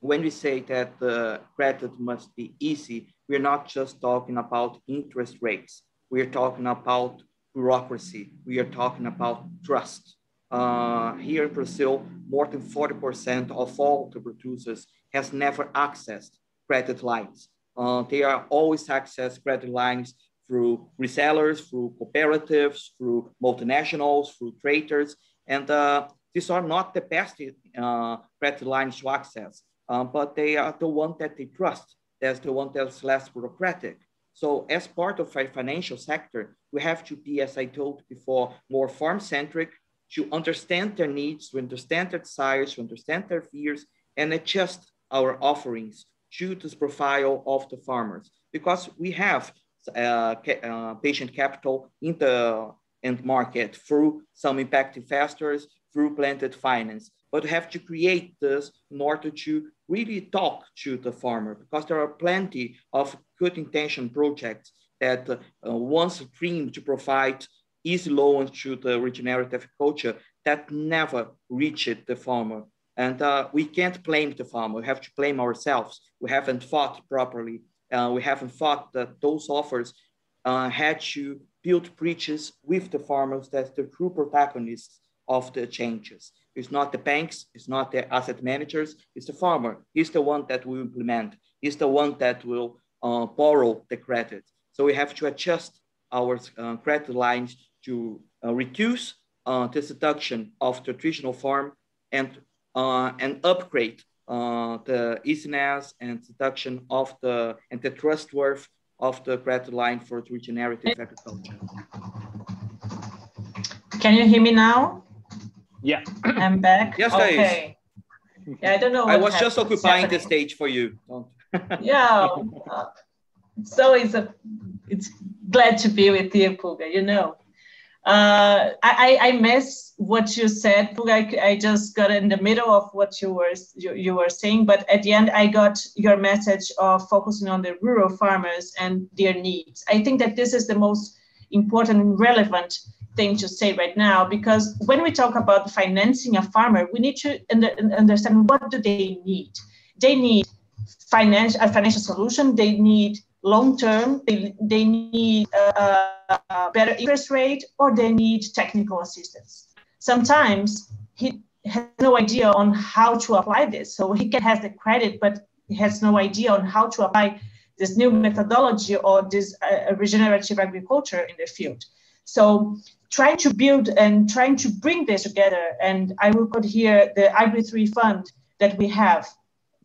when we say that the credit must be easy, we're not just talking about interest rates. We're talking about bureaucracy. We are talking about trust. Uh, here in Brazil, more than 40% of all the producers has never accessed credit lines. Uh, they are always access credit lines through resellers, through cooperatives, through multinationals, through traders. And uh, these are not the best uh, credit lines to access, uh, but they are the one that they trust. That's the one that's less bureaucratic. So as part of our financial sector, we have to be, as I told before, more farm-centric, to understand their needs, to understand their desires, to understand their fears, and adjust our offerings to this profile of the farmers. Because we have uh, uh, patient capital in the end market through some impact investors, through blended finance. But we have to create this in order to really talk to the farmer because there are plenty of good intention projects that uh, once dream to provide easy loans to the regenerative culture that never reached the farmer. And uh, we can't blame the farmer, we have to blame ourselves. We haven't thought properly uh, we haven't thought that those offers uh, had to build bridges with the farmers that's the true protagonists of the changes. It's not the banks, it's not the asset managers, it's the farmer. He's the one that will implement. He's the one that will uh, borrow the credit. So we have to adjust our uh, credit lines to uh, reduce uh, the seduction of the traditional farm and, and upgrade uh, the easiness and seduction of the and the trustworth of the credit line for the regenerative agriculture. Can you hear me now? Yeah. <coughs> I'm back. Yes, okay. Yeah, I don't know. I was just occupying the stage for you. <laughs> yeah. Uh, so it's a, it's glad to be with you, Puga. You know. Uh, I, I miss what you said. I, I just got in the middle of what you were you, you were saying, but at the end I got your message of focusing on the rural farmers and their needs. I think that this is the most important and relevant thing to say right now because when we talk about financing a farmer, we need to understand what do they need. They need financial a financial solution. They need long term. They, they need a, a better interest rate or they need technical assistance. Sometimes he, has no idea on how to apply this. So he can has the credit, but he has no idea on how to apply this new methodology or this uh, regenerative agriculture in the field. So trying to build and trying to bring this together, and I will put here the Agri3 fund that we have,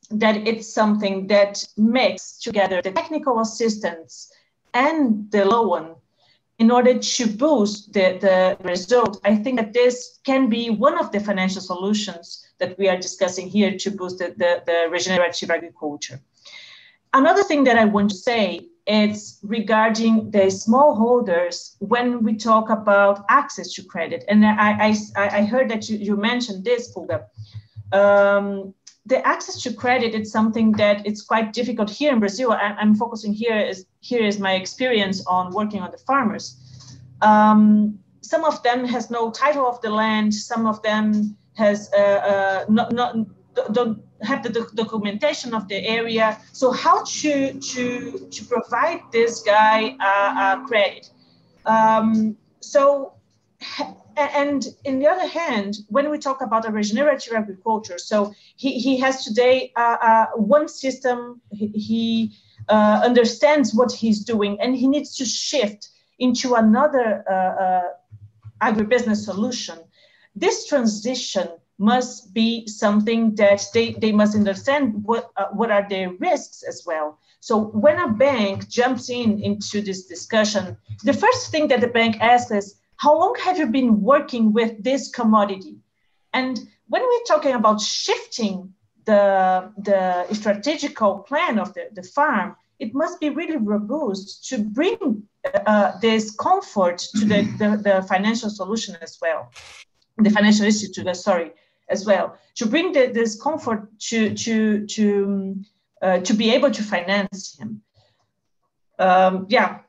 that it's something that makes together the technical assistance and the loan in order to boost the, the result. I think that this can be one of the financial solutions that we are discussing here to boost the, the, the regenerative agriculture. Another thing that I want to say is regarding the smallholders when we talk about access to credit. And I, I, I heard that you, you mentioned this, Puga. Um, the access to credit is something that it's quite difficult here in Brazil. I, am focusing here is here is my experience on working on the farmers. Um, some of them has no title of the land. Some of them has uh, uh, not, not don't have the documentation of the area. So how to to to provide this guy a credit? Um, so and in the other hand, when we talk about a regenerative agriculture, so he, he has today uh, uh, one system, he, he uh, understands what he's doing, and he needs to shift into another uh, uh, agribusiness solution. This transition must be something that they, they must understand what, uh, what are their risks as well. So when a bank jumps in into this discussion, the first thing that the bank asks is, how long have you been working with this commodity? And when we're talking about shifting the, the strategical plan of the, the farm, it must be really robust to bring uh, this comfort to the, the, the, financial solution as well, the financial institute, uh, sorry, as well, to bring the, this comfort to, to, to, uh, to be able to finance him. Um, yeah,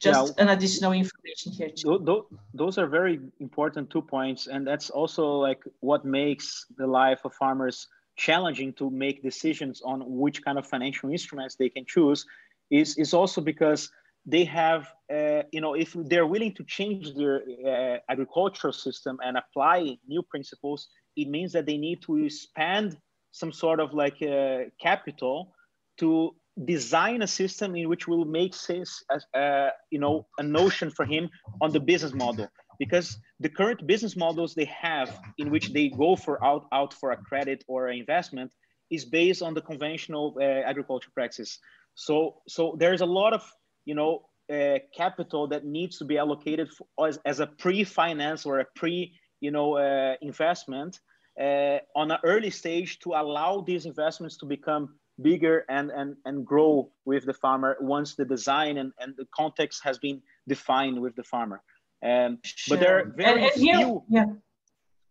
just an additional information here too. Those are very important two points, and that's also like what makes the life of farmers challenging to make decisions on which kind of financial instruments they can choose. Is is also because they have, uh, you know, if they're willing to change their uh, agricultural system and apply new principles, it means that they need to spend some sort of like uh, capital to design a system in which will make sense as uh, you know a notion for him on the business model. Because the current business models they have in which they go for out out for a credit or an investment is based on the conventional uh, agriculture practice. So so there's a lot of you know uh, capital that needs to be allocated as, as a pre-finance or a pre you know uh, investment uh, on an early stage to allow these investments to become bigger and, and, and grow with the farmer once the design and, and the context has been defined with the farmer. Um, sure. But there are very and, and here, few. Yeah.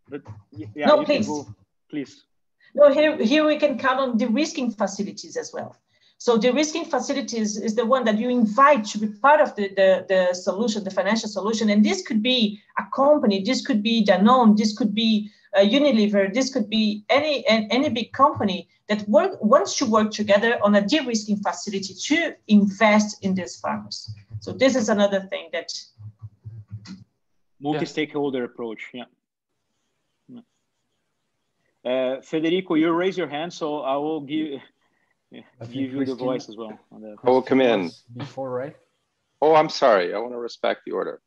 But yeah, no, please. Go, please. No, here, here we can count on de-risking facilities as well. So de-risking facilities is the one that you invite to be part of the, the, the solution, the financial solution. And this could be a company, this could be Danone, this could be uh, Unilever, this could be any, any big company that work, wants to work together on a de-risking facility to invest in these farmers. So this is another thing that multi-stakeholder yeah. approach. Yeah. Uh, Federico, you raise your hand, so I will give yeah, give you the voice as well. I will come in before, right? Oh, I'm sorry. I want to respect the order.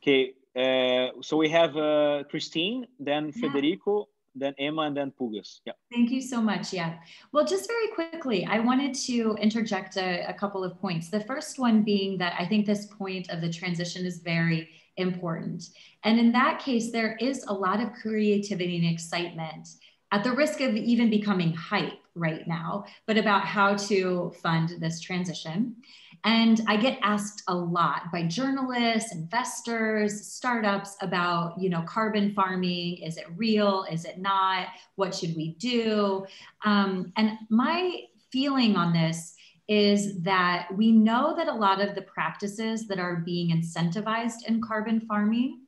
Okay, uh, so we have uh, Christine, then yeah. Federico, then Emma, and then Pugas. Yeah. Thank you so much. Yeah. Well, just very quickly, I wanted to interject a, a couple of points. The first one being that I think this point of the transition is very important. And in that case, there is a lot of creativity and excitement at the risk of even becoming hype right now, but about how to fund this transition. And I get asked a lot by journalists, investors, startups about, you know, carbon farming. Is it real? Is it not? What should we do? Um, and my feeling on this is that we know that a lot of the practices that are being incentivized in carbon farming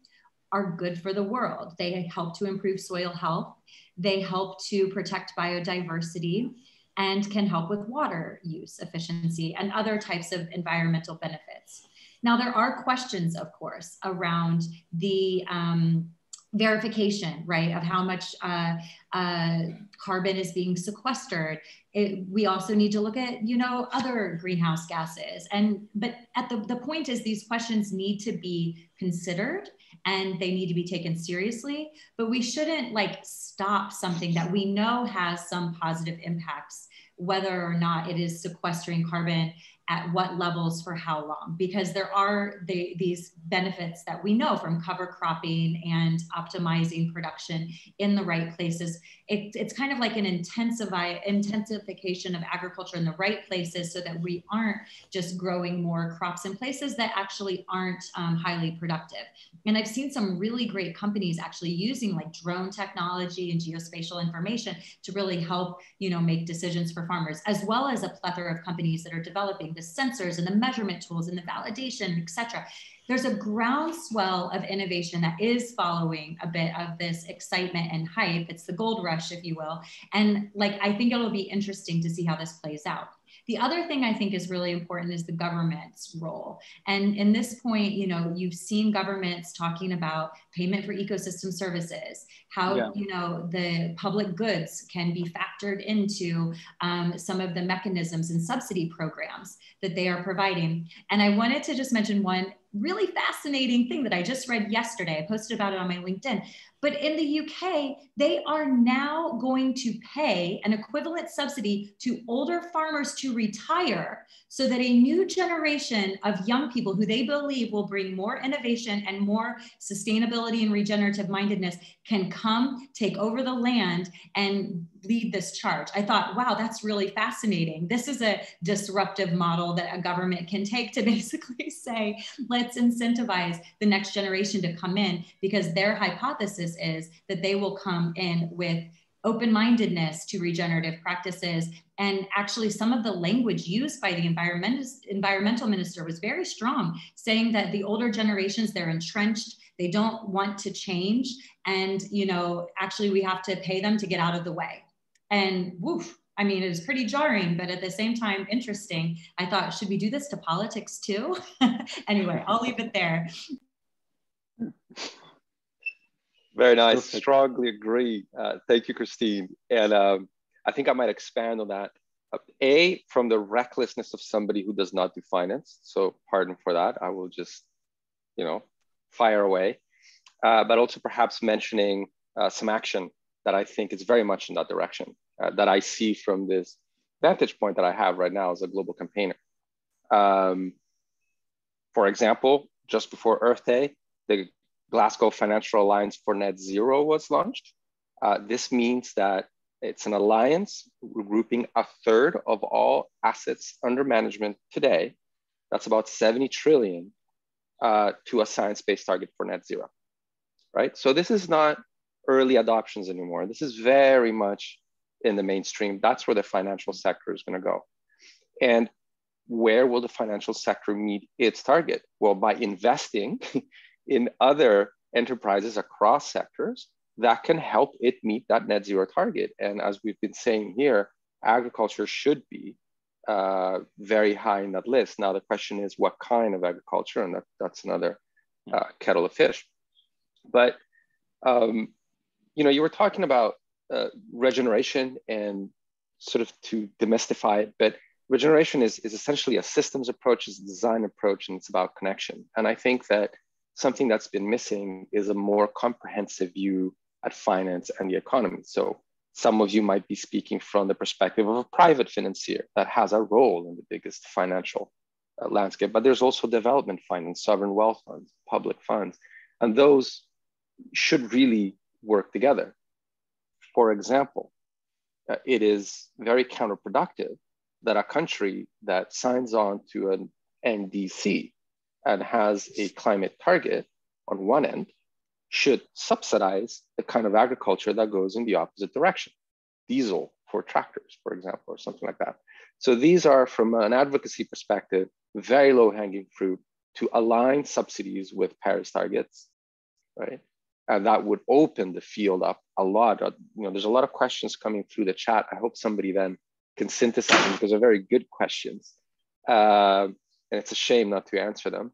are good for the world. They help to improve soil health. They help to protect biodiversity and can help with water use efficiency and other types of environmental benefits. Now, there are questions, of course, around the um, verification, right, of how much uh, uh, carbon is being sequestered. It, we also need to look at, you know, other greenhouse gases. And but at the the point is these questions need to be considered and they need to be taken seriously. But we shouldn't like stop something that we know has some positive impacts, whether or not it is sequestering carbon at what levels for how long. Because there are the, these benefits that we know from cover cropping and optimizing production in the right places it, it's kind of like an intensify, intensification of agriculture in the right places so that we aren't just growing more crops in places that actually aren't um, highly productive and i've seen some really great companies actually using like drone technology and geospatial information to really help you know make decisions for farmers as well as a plethora of companies that are developing the sensors and the measurement tools and the validation, et cetera. There's a groundswell of innovation that is following a bit of this excitement and hype. It's the gold rush, if you will. And like, I think it'll be interesting to see how this plays out. The other thing I think is really important is the government's role. And in this point, you know, you've seen governments talking about payment for ecosystem services, how, yeah. you know, the public goods can be factored into um, some of the mechanisms and subsidy programs that they are providing. And I wanted to just mention one really fascinating thing that I just read yesterday. I posted about it on my LinkedIn. But in the UK, they are now going to pay an equivalent subsidy to older farmers to retire so that a new generation of young people who they believe will bring more innovation and more sustainability and regenerative mindedness can come take over the land and lead this charge. I thought, wow, that's really fascinating. This is a disruptive model that a government can take to <laughs> basically say, let's incentivize the next generation to come in because their hypothesis is that they will come in with open mindedness to regenerative practices. And actually, some of the language used by the environment, environmental minister was very strong, saying that the older generations, they're entrenched, they don't want to change. And, you know, actually, we have to pay them to get out of the way. And woof, I mean, it was pretty jarring, but at the same time, interesting. I thought, should we do this to politics too? <laughs> anyway, I'll leave it there. Very nice. Strongly agree. Uh, thank you, Christine. And um, I think I might expand on that. Uh, a, from the recklessness of somebody who does not do finance. So, pardon for that. I will just, you know, fire away. Uh, but also perhaps mentioning uh, some action that I think is very much in that direction uh, that I see from this vantage point that I have right now as a global campaigner. Um, for example, just before Earth Day, the Glasgow Financial Alliance for Net Zero was launched. Uh, this means that it's an alliance grouping a third of all assets under management today. That's about 70 trillion uh, to a science-based target for net zero, right? So this is not early adoptions anymore. This is very much in the mainstream. That's where the financial sector is going to go. And where will the financial sector meet its target? Well, by investing <laughs> in other enterprises across sectors that can help it meet that net zero target. And as we've been saying here, agriculture should be uh, very high in that list. Now, the question is what kind of agriculture? And that, that's another uh, kettle of fish. But, um, you know, you were talking about uh, regeneration and sort of to demystify it, but regeneration is, is essentially a systems approach, is a design approach, and it's about connection. And I think that something that's been missing is a more comprehensive view at finance and the economy. So some of you might be speaking from the perspective of a private financier that has a role in the biggest financial uh, landscape, but there's also development finance, sovereign wealth funds, public funds, and those should really work together. For example, uh, it is very counterproductive that a country that signs on to an NDC and has a climate target on one end should subsidize the kind of agriculture that goes in the opposite direction. Diesel for tractors, for example, or something like that. So these are, from an advocacy perspective, very low hanging fruit to align subsidies with Paris targets, right? And that would open the field up a lot. Of, you know, there's a lot of questions coming through the chat. I hope somebody then can synthesize them because they're very good questions. Uh, and it's a shame not to answer them.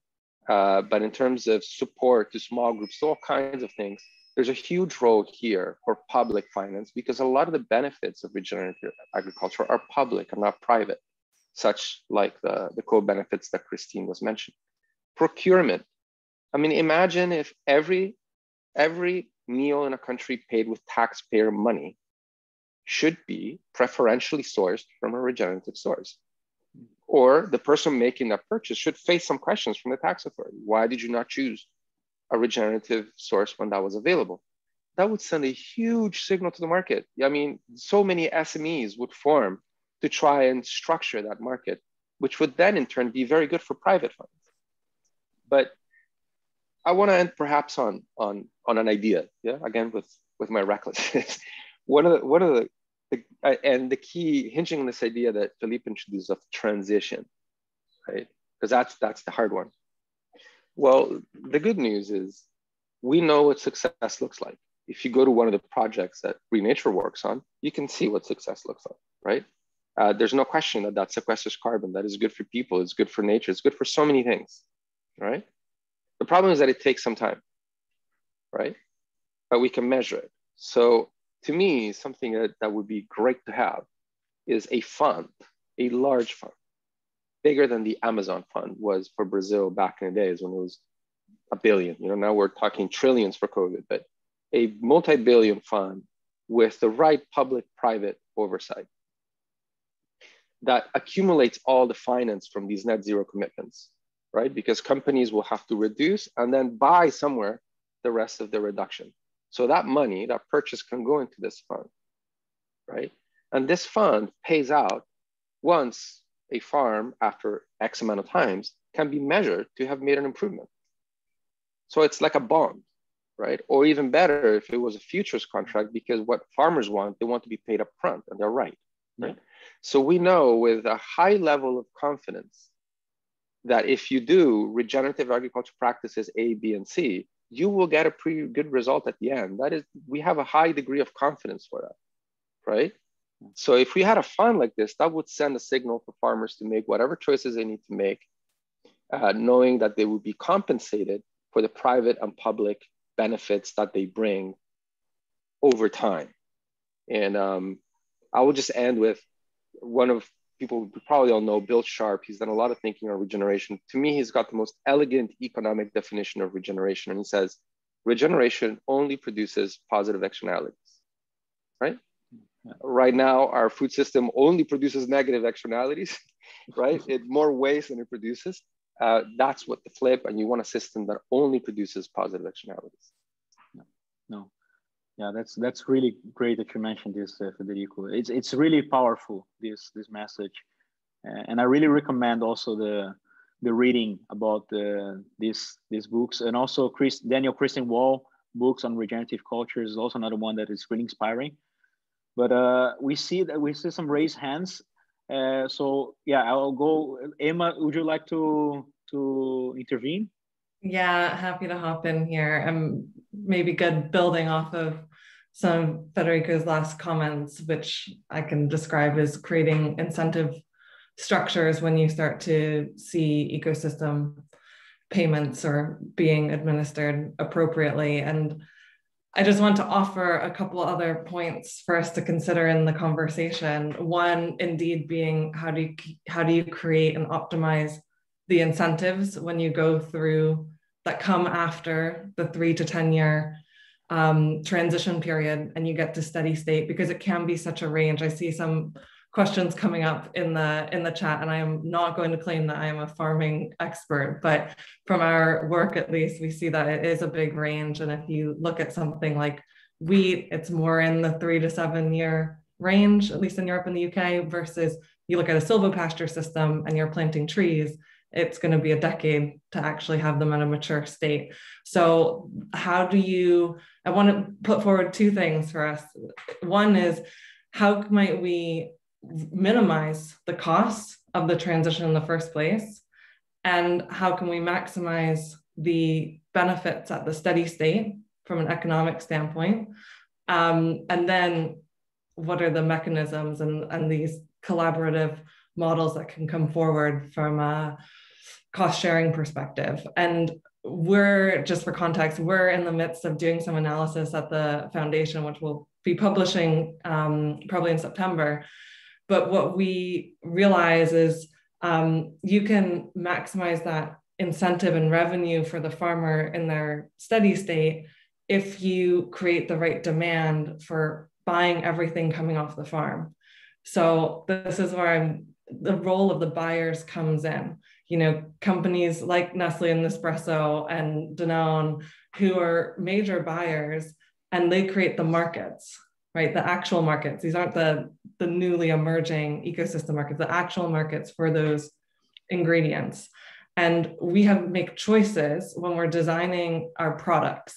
Uh, but in terms of support to small groups, all kinds of things, there's a huge role here for public finance because a lot of the benefits of regenerative agriculture are public and not private, such like the, the co-benefits that Christine was mentioning. Procurement. I mean, imagine if every, every meal in a country paid with taxpayer money should be preferentially sourced from a regenerative source. Or the person making that purchase should face some questions from the tax authority. Why did you not choose a regenerative source when that was available. That would send a huge signal to the market. I mean, so many SMEs would form to try and structure that market, which would then in turn be very good for private funds. But I want to end perhaps on, on, on an idea, yeah, again, with, with my recklessness. <laughs> one of the, one of the, the uh, and the key hinging on this idea that Felipe introduced of transition, right? Because that's, that's the hard one well, the good news is we know what success looks like. If you go to one of the projects that Renature works on, you can see what success looks like, right? Uh, there's no question that that sequesters carbon. That is good for people. It's good for nature. It's good for so many things, right? The problem is that it takes some time, right? But we can measure it. So to me, something that, that would be great to have is a fund, a large fund bigger than the Amazon fund was for Brazil back in the days when it was a billion. You know, now we're talking trillions for COVID, but a multi-billion fund with the right public-private oversight that accumulates all the finance from these net zero commitments, right? Because companies will have to reduce and then buy somewhere the rest of the reduction. So that money, that purchase can go into this fund, right? And this fund pays out once a farm after X amount of times can be measured to have made an improvement. So it's like a bond, right? Or even better if it was a futures contract, because what farmers want, they want to be paid up front, and they're right, right? Yeah. So we know with a high level of confidence that if you do regenerative agriculture practices A, B, and C, you will get a pretty good result at the end. That is, we have a high degree of confidence for that, right? So if we had a fund like this, that would send a signal for farmers to make whatever choices they need to make, uh, knowing that they would be compensated for the private and public benefits that they bring over time. And um, I will just end with one of people probably all know, Bill Sharp. He's done a lot of thinking on regeneration. To me, he's got the most elegant economic definition of regeneration. And he says, regeneration only produces positive externalities, right? Right now, our food system only produces negative externalities, <laughs> right? <laughs> it more waste than it produces. Uh, that's what the flip, and you want a system that only produces positive externalities. No, no. Yeah, that's that's really great that you mentioned this, uh, Federico. It's it's really powerful this this message, uh, and I really recommend also the the reading about the these these books, and also Chris Daniel Christian Wahl books on regenerative culture is also another one that is really inspiring. But uh, we see that we see some raised hands. Uh, so yeah, I'll go. Emma, would you like to to intervene? Yeah, happy to hop in here. I'm maybe good building off of some of Federico's last comments, which I can describe as creating incentive structures when you start to see ecosystem payments or being administered appropriately. And I just want to offer a couple other points for us to consider in the conversation. One, indeed, being how do you how do you create and optimize the incentives when you go through that come after the three to ten year um, transition period and you get to steady state because it can be such a range. I see some questions coming up in the in the chat and i am not going to claim that i am a farming expert but from our work at least we see that it is a big range and if you look at something like wheat it's more in the three to seven year range at least in europe and the uk versus you look at a silvopasture system and you're planting trees it's going to be a decade to actually have them at a mature state. So, how do you? I want to put forward two things for us. One is how might we minimize the costs of the transition in the first place? And how can we maximize the benefits at the steady state from an economic standpoint? Um, and then what are the mechanisms and, and these collaborative models that can come forward from a cost sharing perspective? And we're just for context, we're in the midst of doing some analysis at the foundation, which we'll be publishing um, probably in September. But what we realize is um, you can maximize that incentive and revenue for the farmer in their steady state if you create the right demand for buying everything coming off the farm. So this is where I'm the role of the buyers comes in. You know, companies like Nestle and Nespresso and Danone, who are major buyers, and they create the markets, right? The actual markets. These aren't the the newly emerging ecosystem markets. The actual markets for those ingredients. And we have make choices when we're designing our products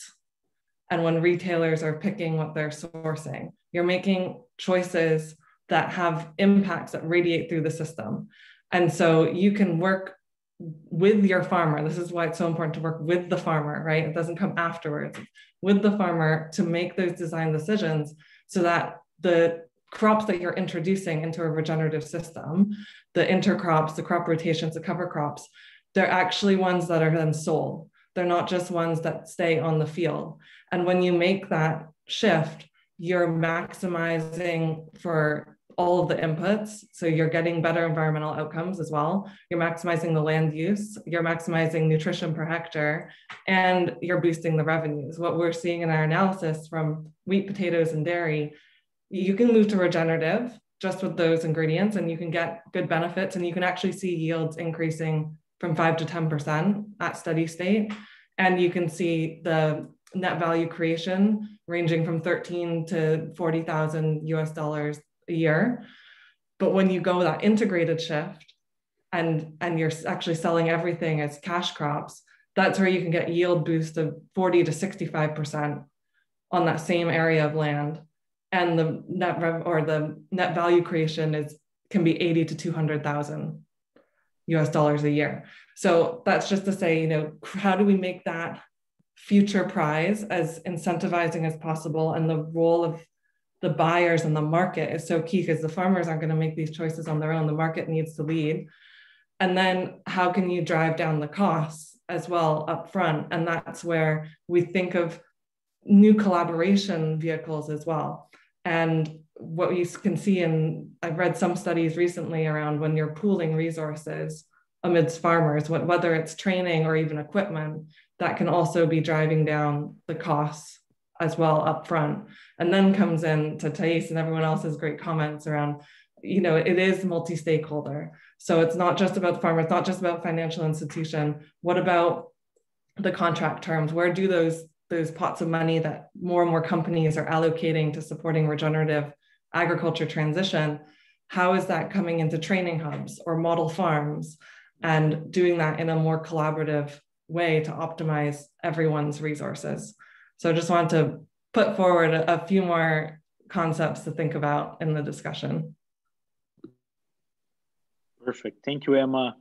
and when retailers are picking what they're sourcing. You're making choices that have impacts that radiate through the system. And so you can work with your farmer. This is why it's so important to work with the farmer, right? It doesn't come afterwards. With the farmer to make those design decisions so that the crops that you're introducing into a regenerative system, the intercrops, the crop rotations, the cover crops, they're actually ones that are then sold. They're not just ones that stay on the field. And when you make that shift, you're maximizing for all of the inputs. So you're getting better environmental outcomes as well. You're maximizing the land use, you're maximizing nutrition per hectare, and you're boosting the revenues. What we're seeing in our analysis from wheat, potatoes, and dairy, you can move to regenerative just with those ingredients and you can get good benefits and you can actually see yields increasing from 5 to 10% at steady state. And you can see the net value creation ranging from 13 to 40,000 US dollars a year. But when you go that integrated shift and, and you're actually selling everything as cash crops, that's where you can get yield boost of 40 to 65% on that same area of land. And the net rev or the net value creation is can be 80 to 200,000 US dollars a year. So that's just to say, you know, how do we make that future prize as incentivizing as possible and the role of the buyers and the market is so key because the farmers aren't going to make these choices on their own. The market needs to lead. And then how can you drive down the costs as well up front? And that's where we think of new collaboration vehicles as well. And what you can see in, I've read some studies recently around when you're pooling resources amidst farmers, whether it's training or even equipment, that can also be driving down the costs as well up front. And then comes in to Thais and everyone else's great comments around, you know, it is multi-stakeholder. So it's not just about the farmer, it's not just about financial institution. What about the contract terms? Where do those those pots of money that more and more companies are allocating to supporting regenerative agriculture transition? How is that coming into training hubs or model farms and doing that in a more collaborative way to optimize everyone's resources? So I just want to put forward a, a few more concepts to think about in the discussion. Perfect. Thank you, Emma.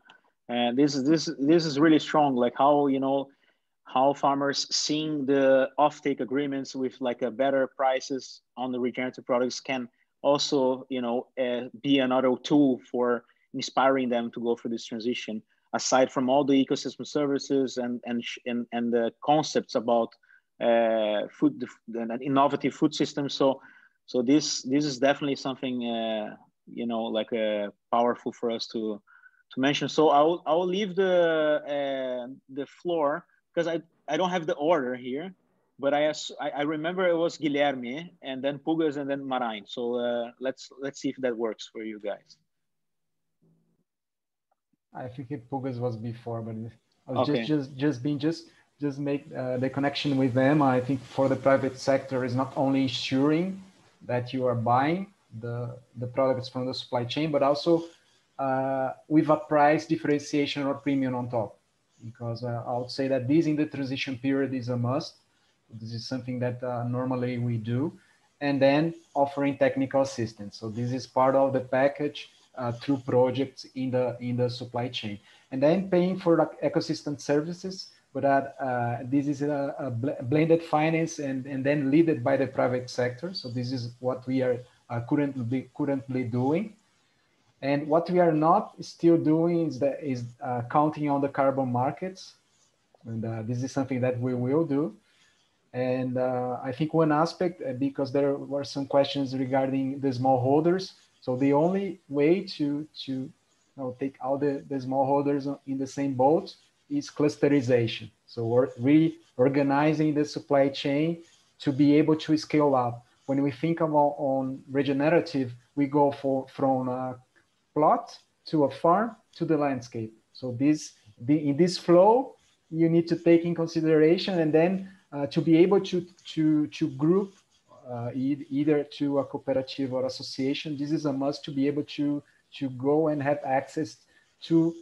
And this is this this is really strong. Like how you know how farmers seeing the offtake agreements with like a better prices on the regenerative products can also you know uh, be another tool for inspiring them to go for this transition. Aside from all the ecosystem services and and and, and the concepts about food, an innovative food system. So, so this this is definitely something uh, you know like uh, powerful for us to to mention. So I'll I'll leave the uh, the floor because I I don't have the order here, but I I remember it was Guilherme and then Pugas and then Merijn. So uh, let's let's see if that works for you guys. I think it Pugas was before, but I was okay. just just just being just just make uh, the connection with them. I think for the private sector is not only ensuring that you are buying the, the products from the supply chain, but also uh, with a price differentiation or premium on top. Because uh, I would say that this in the transition period is a must. This is something that uh, normally we do. And then offering technical assistance. So this is part of the package uh, through projects in the in the supply chain. And then paying for ecosystem services but uh, this is a, a bl blended finance and, and then led by the private sector. So this is what we are uh, currently currently doing. And what we are not still doing is that is uh, counting on the carbon markets And uh, this is something that we will do. And uh, I think one aspect, uh, because there were some questions regarding the smallholders. So the only way to, to you know, take all the, the smallholders in the same boat is clusterization. So we're reorganizing the supply chain to be able to scale up. When we think about on regenerative, we go for from a plot to a farm to the landscape. So this the, in this flow, you need to take in consideration and then uh, to be able to to to group uh, e either to a cooperative or association. This is a must to be able to to go and have access to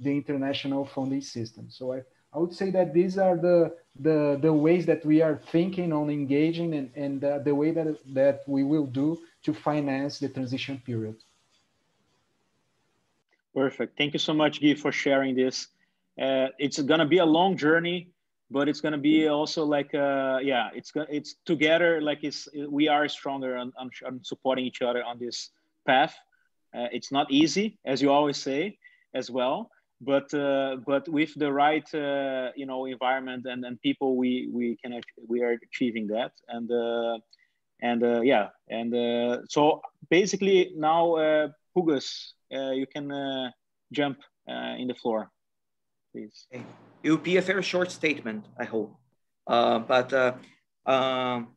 the international funding system. So I, I would say that these are the, the, the ways that we are thinking on engaging and, and uh, the way that, that we will do to finance the transition period. Perfect. Thank you so much, Guy, for sharing this. Uh, it's going to be a long journey, but it's going to be also like, uh, yeah, it's it's together. Like it's we are stronger on, on supporting each other on this path. Uh, it's not easy, as you always say, as well but uh, but with the right uh, you know environment and, and people we we can we are achieving that. And uh, and uh, yeah. And uh, so basically now uh, Pugas you can jump in the floor please. Okay. it would be a very short statement I hope. But um,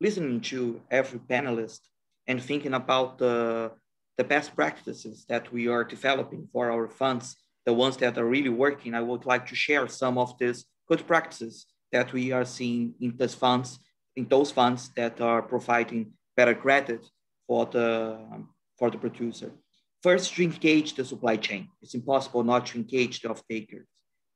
listening to every panelist and thinking about the the best practices that we are developing for our funds the ones that are really working, I would like to share some of these good practices that we are seeing in those funds, in those funds that are providing better credit for the, for the producer. First, to engage the supply chain. It's impossible not to engage the off-takers.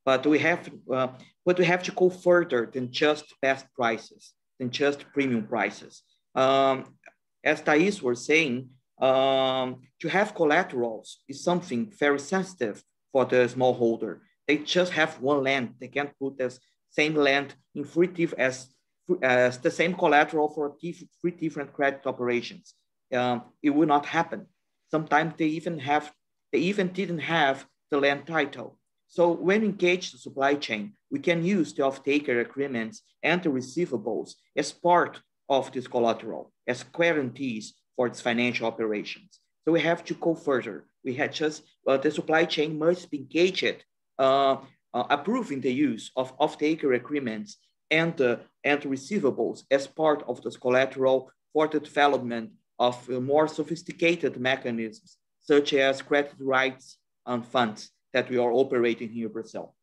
But we have, uh, but we have to go further than just best prices, than just premium prices. Um, as Thais was saying, um, to have collaterals is something very sensitive for the smallholder. They just have one land. They can't put the same land in three as, as the same collateral for three different credit operations. Um, it will not happen. Sometimes they even have, they even didn't have the land title. So when engaged the supply chain, we can use the off-taker agreements and the receivables as part of this collateral, as guarantees for its financial operations. So we have to go further. We had just, uh, the supply chain must be engaged, uh, uh, approving the use of off-taker agreements and, uh, and receivables as part of this collateral for the development of more sophisticated mechanisms, such as credit rights and funds that we are operating here in Brazil.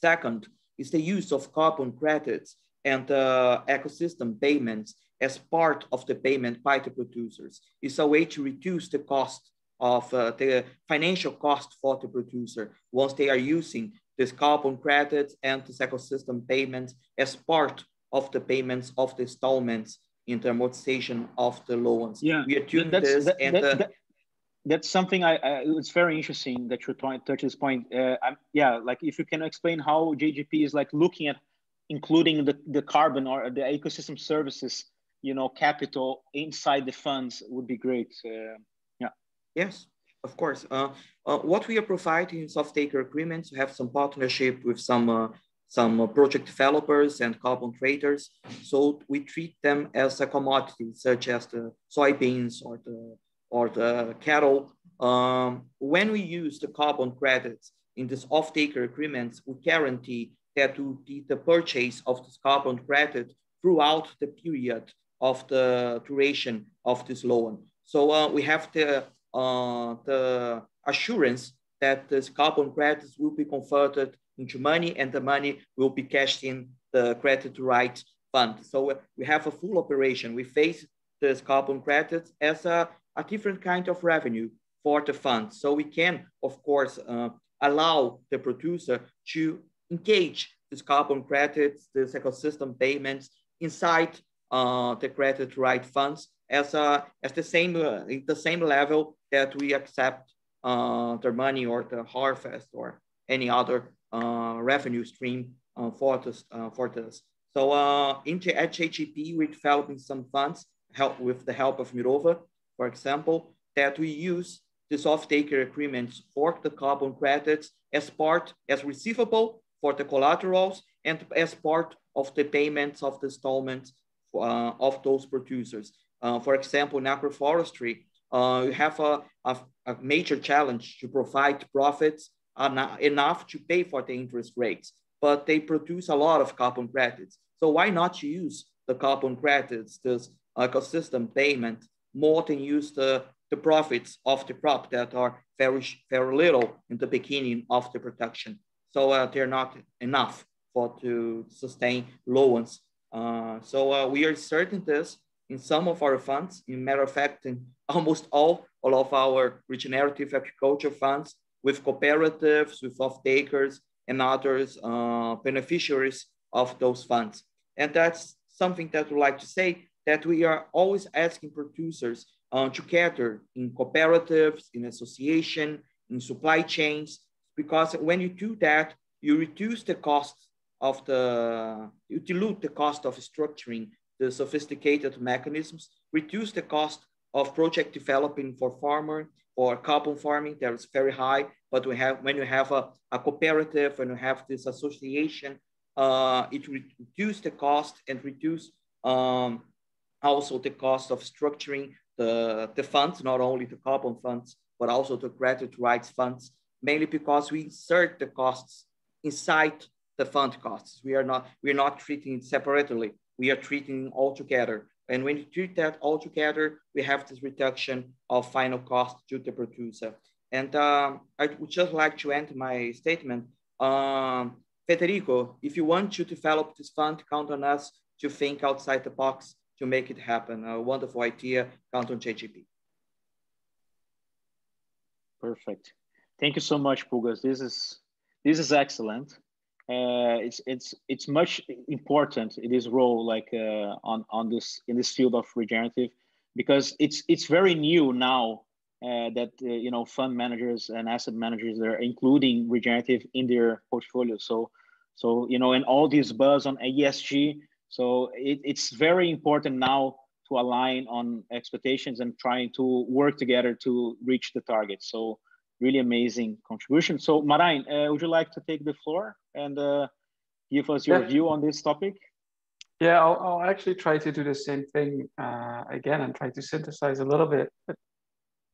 Second is the use of carbon credits and uh, ecosystem payments as part of the payment by the producers. It's a way to reduce the cost of uh, the financial cost for the producer once they are using this carbon credits and this ecosystem payments as part of the payments of the installments in the amortization of the loans. Yeah, we are doing this that, and that, uh, that, that's something I, I, it's very interesting that you're trying to touch this point. Uh, yeah, like if you can explain how JGP is like looking at including the, the carbon or the ecosystem services you know capital inside the funds would be great uh, yes of course. Uh, uh, what we are providing is off-taker agreements we have some partnership with some uh, some uh, project developers and carbon traders. So we treat them as a commodity such as the soybeans or the or the cattle. Um, when we use the carbon credits in this off-taker agreements we guarantee that will be the purchase of this carbon credit throughout the period of the duration of this loan. So uh, we have the, the assurance that this carbon credits will be converted into money and the money will be cashed in the credit right fund. So uh, we have a full operation. We face this carbon credits as a, a different kind of revenue for the fund. So we can, of course, uh, allow the producer to engage this carbon credits, this ecosystem payments inside uh, the credit right funds as uh, as the same uh, the same level that we accept uh, the money or the harvest or any other uh, revenue stream uh, for this uh, for this. So uh, in JGP, we're developing some funds help with the help of Mirova, for example, that we use this off-taker agreements for the carbon credits as part as receivable for the collaterals and as part of the payments of the installments uh, of those producers. Uh, for example, in agroforestry, uh, you have a, a, a, major challenge to provide profits enough to pay for the interest rates, but they produce a lot of carbon credits. So why not use the carbon credits, this ecosystem payment, more than use the, the profits of the crop that are very, very little in the beginning of the production. So uh, they're not enough for to sustain loans. Uh, so uh, we are certain this in some of our funds. In matter of fact, in almost all, all of our regenerative agriculture funds with cooperatives, with off-takers and others uh, beneficiaries of those funds. And that's something that we like to say that we are always asking producers uh, together in cooperatives, in association, in supply chains, because when you do that, you reduce the cost of the, you dilute the cost of structuring the sophisticated mechanisms, reduce the cost of project developing for farmer or carbon farming that is very high, but we have, when you have a, a cooperative and you have this association, uh, it reduce the cost and reduce um, also the cost of structuring the, the funds, not only the carbon funds, but also the credit rights funds mainly because we insert the costs inside the fund costs. We are not, we are not treating it separately. We are treating all together. And when you treat that all together, we have this reduction of final cost to the producer. And um, I would just like to end my statement. Um, Federico, if you want to develop this fund, count on us to think outside the box to make it happen. A wonderful idea, count on JGP. Perfect. Thank you so much, Pugas. This is this is excellent. Uh, it's it's it's much important in this role, like uh, on on this in this field of regenerative, because it's it's very new now uh, that uh, you know fund managers and asset managers are including regenerative in their portfolio. So so you know, and all this buzz on ESG. So it, it's very important now to align on expectations and trying to work together to reach the target. So really amazing contribution. So Merijn, uh, would you like to take the floor and uh, give us your yeah. view on this topic? Yeah, I'll, I'll, actually try to do the same thing uh, again and try to synthesize a little bit. But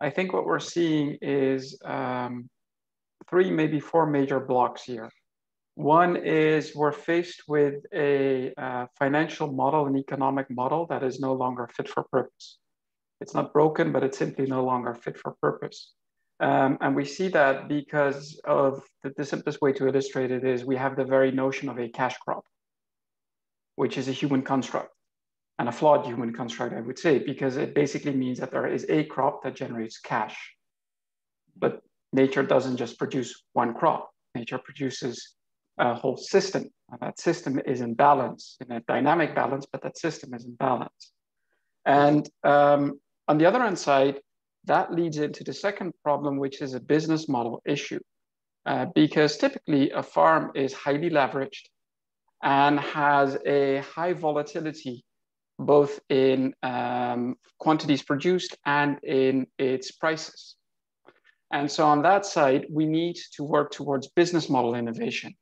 I think what we're seeing is um, three, maybe four major blocks here. One is we're faced with a uh, financial model, an economic model that is no longer fit for purpose. It's not broken, but it's simply no longer fit for purpose. Um, and we see that because of the, the, simplest way to illustrate it is we have the very notion of a cash crop, which is a human construct and a flawed human construct, I would say, because it basically means that there is a crop that generates cash. But nature doesn't just produce one crop, nature produces a whole system. And that system is in balance, in a dynamic balance, but that system is in balance. And um, on the other hand side, that leads into the second problem, which is a business model issue. Uh, because typically a farm is highly leveraged and has a high volatility, both in um, quantities produced and in its prices. And so on that side, we need to work towards business model innovation.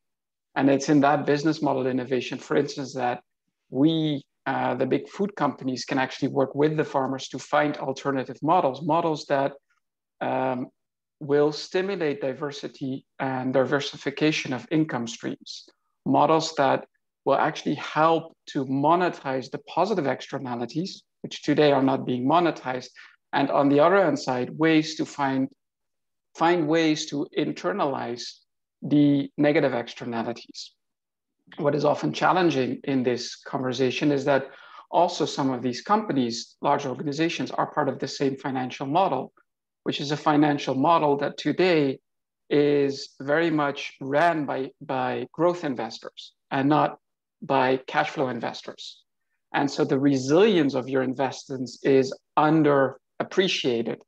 And it's in that business model innovation, for instance, that we uh, the big food companies can actually work with the farmers to find alternative models, models that um, will stimulate diversity and diversification of income streams, models that will actually help to monetize the positive externalities, which today are not being monetized, and on the other hand side, ways to find, find ways to internalize the negative externalities what is often challenging in this conversation is that also some of these companies, large organizations, are part of the same financial model, which is a financial model that today is very much ran by, by growth investors and not by cash flow investors. And so the resilience of your investments is underappreciated.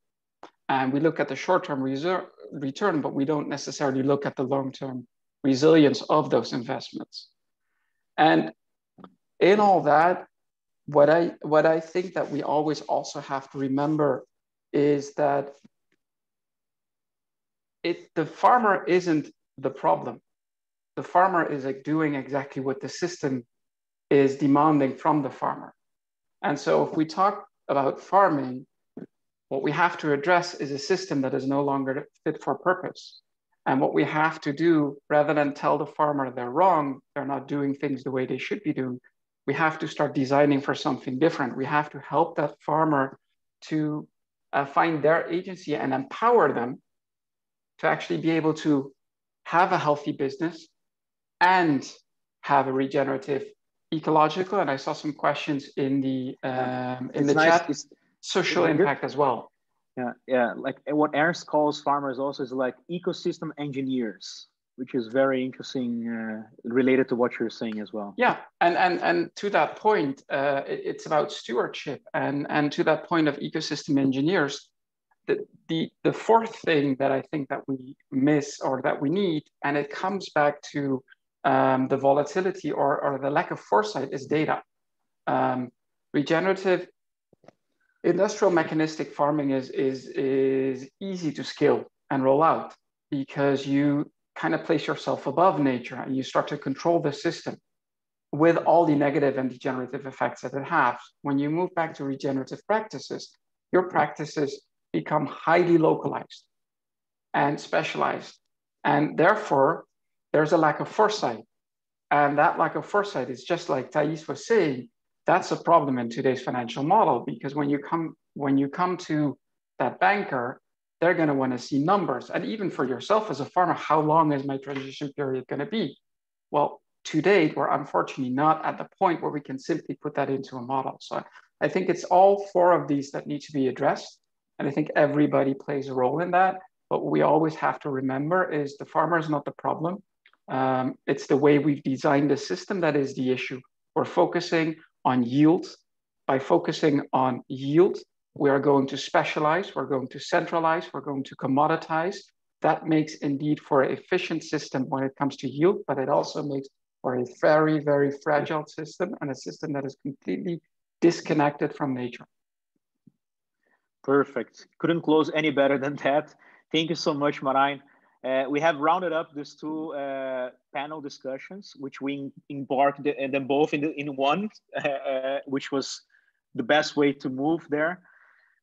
And we look at the short-term return, but we don't necessarily look at the long-term resilience of those investments. And in all that, what I what I think that we always also have to remember is that it the farmer isn't the problem. the farmer is like doing exactly what the system is demanding from the farmer. And so if we talk about farming, what we have to address is a system that is no longer fit for purpose. And what we have to do, rather than tell the farmer they're wrong, they're not doing things the way they should be doing, we have to start designing for something different. We have to help that farmer to uh, find their agency and empower them to actually be able to have a healthy business and have a regenerative ecological. And I saw some questions in the um, in it's the nice. chat. It's, social impact as well. Yeah, yeah. Like what Ernst calls farmers also is like ecosystem engineers which is very interesting uh, related to what you're saying as well yeah and and and to that point uh, it's about stewardship and and to that point of ecosystem engineers the, the the fourth thing that i think that we miss or that we need and it comes back to um, the volatility or, or the lack of foresight is data um, regenerative industrial mechanistic farming is is is easy to scale and roll out because you kind of place yourself above nature and you start to control the system with all the negative and degenerative effects that it has. When you move back to regenerative practices, your practices become highly localized and specialized. And therefore, there's a lack of foresight. And that lack of foresight is just like Thais was saying, that's a problem in today's financial model because when you come when you come to that banker they're going to want to see numbers. And even for yourself as a farmer, how long is my transition period going to be? Well, to date, we're unfortunately not at the point where we can simply put that into a model. So I think it's all four of these that need to be addressed. And I think everybody plays a role in that. But we always have to remember is the farmer is not the problem. Um, it's the way we've designed the system that is the issue. We're focusing on yield. By focusing on yield, we are going to specialize, we're going to centralize, we're going to commoditize. That makes indeed for an efficient system when it comes to yield, but it also makes for a very, very fragile system and a system that is completely disconnected from nature. Perfect. Couldn't close any better than that. Thank you so much, Merijn. Uh, we have rounded up these two uh, panel discussions, which we embarked and them both in, the, in one, <laughs> uh, which was the best way to move there.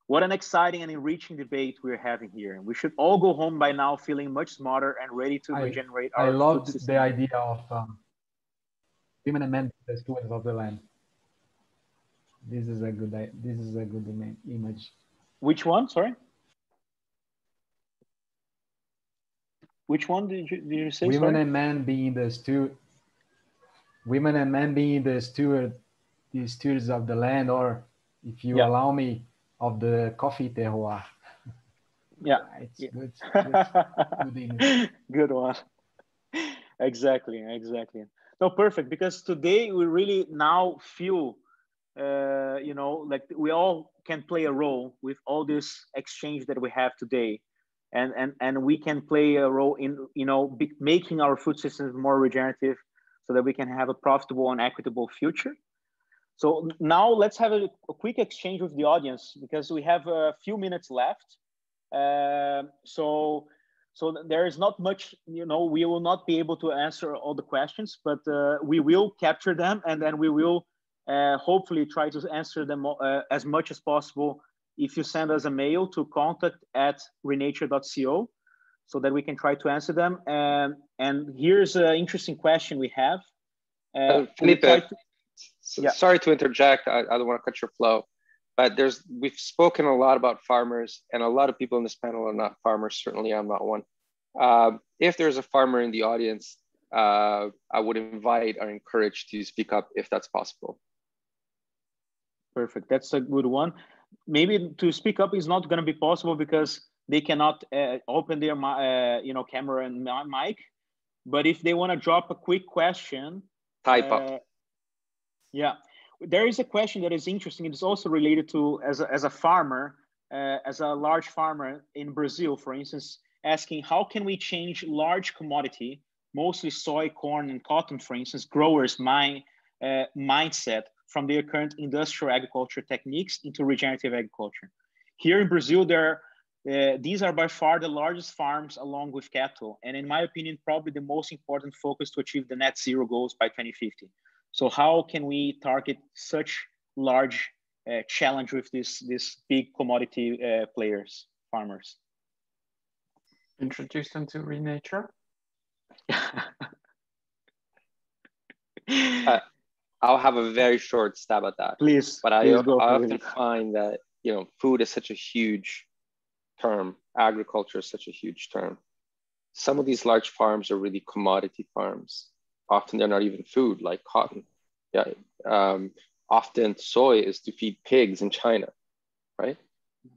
What an exciting and enriching debate we're having here. And we should all go home by now feeling much smarter and ready to I, regenerate our I love the idea of um, women and men the stewards of the land. This is a good this is a good image. Which one? Sorry. Which one did you, did you say? Women sorry? and men being the steward. Women and men being the steward, the stewards of the land, or if you yeah. allow me, of the coffee terroir. Yeah, it's yeah. good. <laughs> Good, good, good one. Exactly, exactly. No, perfect. Because today we really now feel, uh, you know, like we all can play a role with all this exchange that we have today, and and and we can play a role in, you know, making our food systems more regenerative, so that we can have a profitable and equitable future. So now let's have a, a, quick exchange with the audience because we have a few minutes left. Uh, so, so there is not much, you know, we will not be able to answer all the questions, but uh, we will capture them and then we will uh, hopefully try to answer them uh, as much as possible if you send us a mail to contact at renature.co so that we can try to answer them. And, and here's an interesting question we have. Uh, Felipe, to, yeah. sorry to interject. I, I don't want to cut your flow, but there's we've spoken a lot about farmers, and a lot of people in this panel are not farmers. Certainly, I'm not one. Uh, if there's a farmer in the audience, uh, I would invite or encourage to speak up if that's possible. Perfect. That's a good one. Maybe to speak up is not going to be possible because they cannot uh, open their uh, you know camera and mic. But if they want to drop a quick question, type up uh, yeah, there is a question that is interesting. It's also related to as a, as a farmer, uh, as a large farmer in Brazil, for instance, asking how can we change large commodity, mostly soy, corn, and cotton, for instance, growers' mind uh, mindset from their current industrial agriculture techniques into regenerative agriculture. Here in Brazil, there uh, these are by far the largest farms along with cattle. And in my opinion, probably the most important focus to achieve the net zero goals by 2050. So how can we target such large uh, challenge with this, this big commodity uh, players, farmers? Introduce them to Renature. <laughs> uh, I'll have a very short stab at that. Please. But I, please I often find that, you know, food is such a huge term. Agriculture is such a huge term. Some of these large farms are really commodity farms. Often they're not even food, like cotton. Yeah. Um, often soy is to feed pigs in China, right?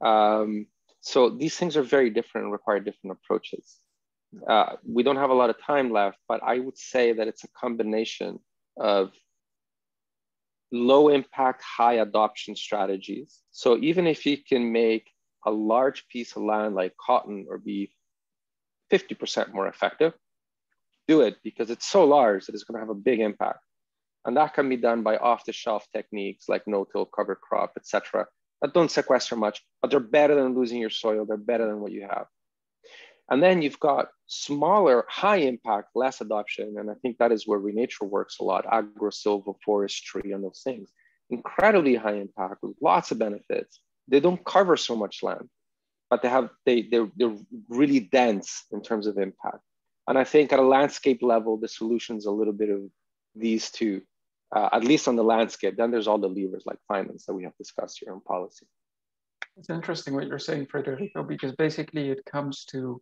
Um, so these things are very different and require different approaches. Uh, we don't have a lot of time left, but I would say that it's a combination of low impact, high adoption strategies. So even if you can make a large piece of land like cotton or beef 50% more effective, do it because it's so large that it's going to have a big impact. And that can be done by off-the-shelf techniques like no-till cover crop, etc. that don't sequester much, but they're better than losing your soil. They're better than what you have. And then you've got smaller, high impact, less adoption. And I think that is where Renature works a lot, agro silvo, forestry and those things. Incredibly high impact with lots of benefits. They don't cover so much land, but they have they they're, they're really dense in terms of impact. And I think at a landscape level, the solution's a little bit of these two, uh, at least on the landscape. Then there's all the levers like finance that we have discussed here on policy. It's interesting what you're saying, Federico, because basically it comes to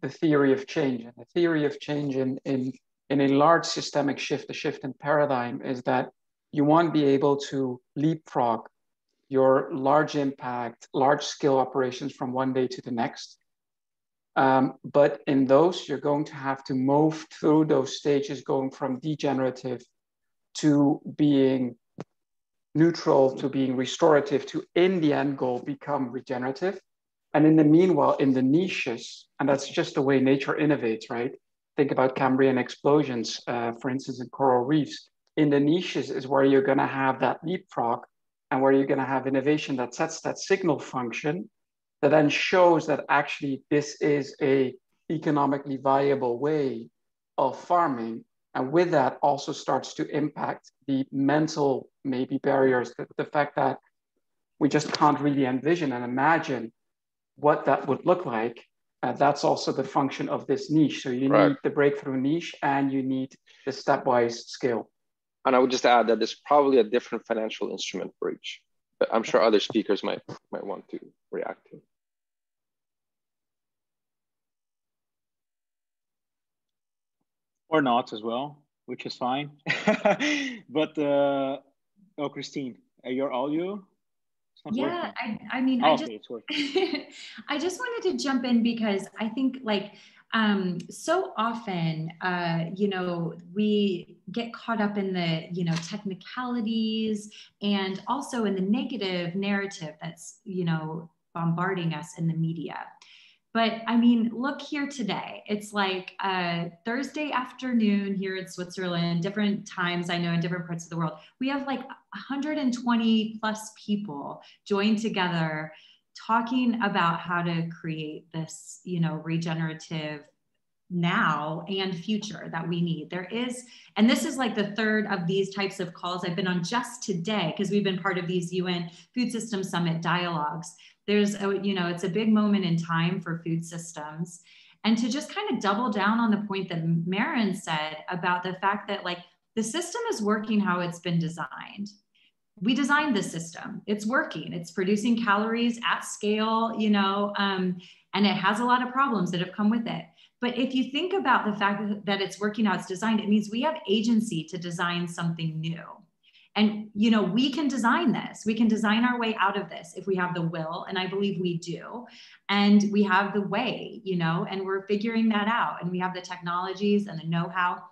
the theory of change. And the theory of change in, in, in a large systemic shift, a shift in paradigm, is that you want to be able to leapfrog your large impact, large scale operations from one day to the next. Um, but in those, you're going to have to move through those stages, going from degenerative to being neutral to being restorative to in the end goal become regenerative. And in the meanwhile, in the niches, and that's just the way nature innovates, right? Think about Cambrian explosions, uh, for instance, in coral reefs. In the niches is where you're going to have that leapfrog and where you're going to have innovation that sets that signal function that then shows that actually this is a economically viable way of farming and with that also starts to impact the mental maybe barriers the, the fact that we just can't really envision and imagine what that would look like. Uh, that's also the function of this niche. So you right. need the breakthrough niche and you need the stepwise scale. And I would just add that there's probably a different financial instrument for each, but I'm sure other speakers might, might want to react to. Or not as well, which is fine. <laughs> but, uh, oh, Christine, your audio yeah I, I mean oh, i just okay, <laughs> i just wanted to jump in because i think like um so often uh you know we get caught up in the you know technicalities and also in the negative narrative that's you know bombarding us in the media but I mean, look here today. It's like uh, Thursday afternoon here in Switzerland, different times I know in different parts of the world. We have like 120 plus people joined together talking about how to create this, you know, regenerative now and future that we need. There is, and this is like the third of these types of calls I've been on just today because we've been part of these UN Food System Summit dialogues there's a, you know, it's a big moment in time for food systems. And to just kind of double down on the point that Merijn said about the fact that like the system is working how it's been designed. We designed the system. It's working. It's producing calories at scale, you know, um, and it has a lot of problems that have come with it. But if you think about the fact that it's working how it's designed, it means we have agency to design something new. And, you know, we can design this. We can design our way out of this if we have the will. And I believe we do. And we have the way, you know, and we're figuring that out. And we have the technologies and the know how.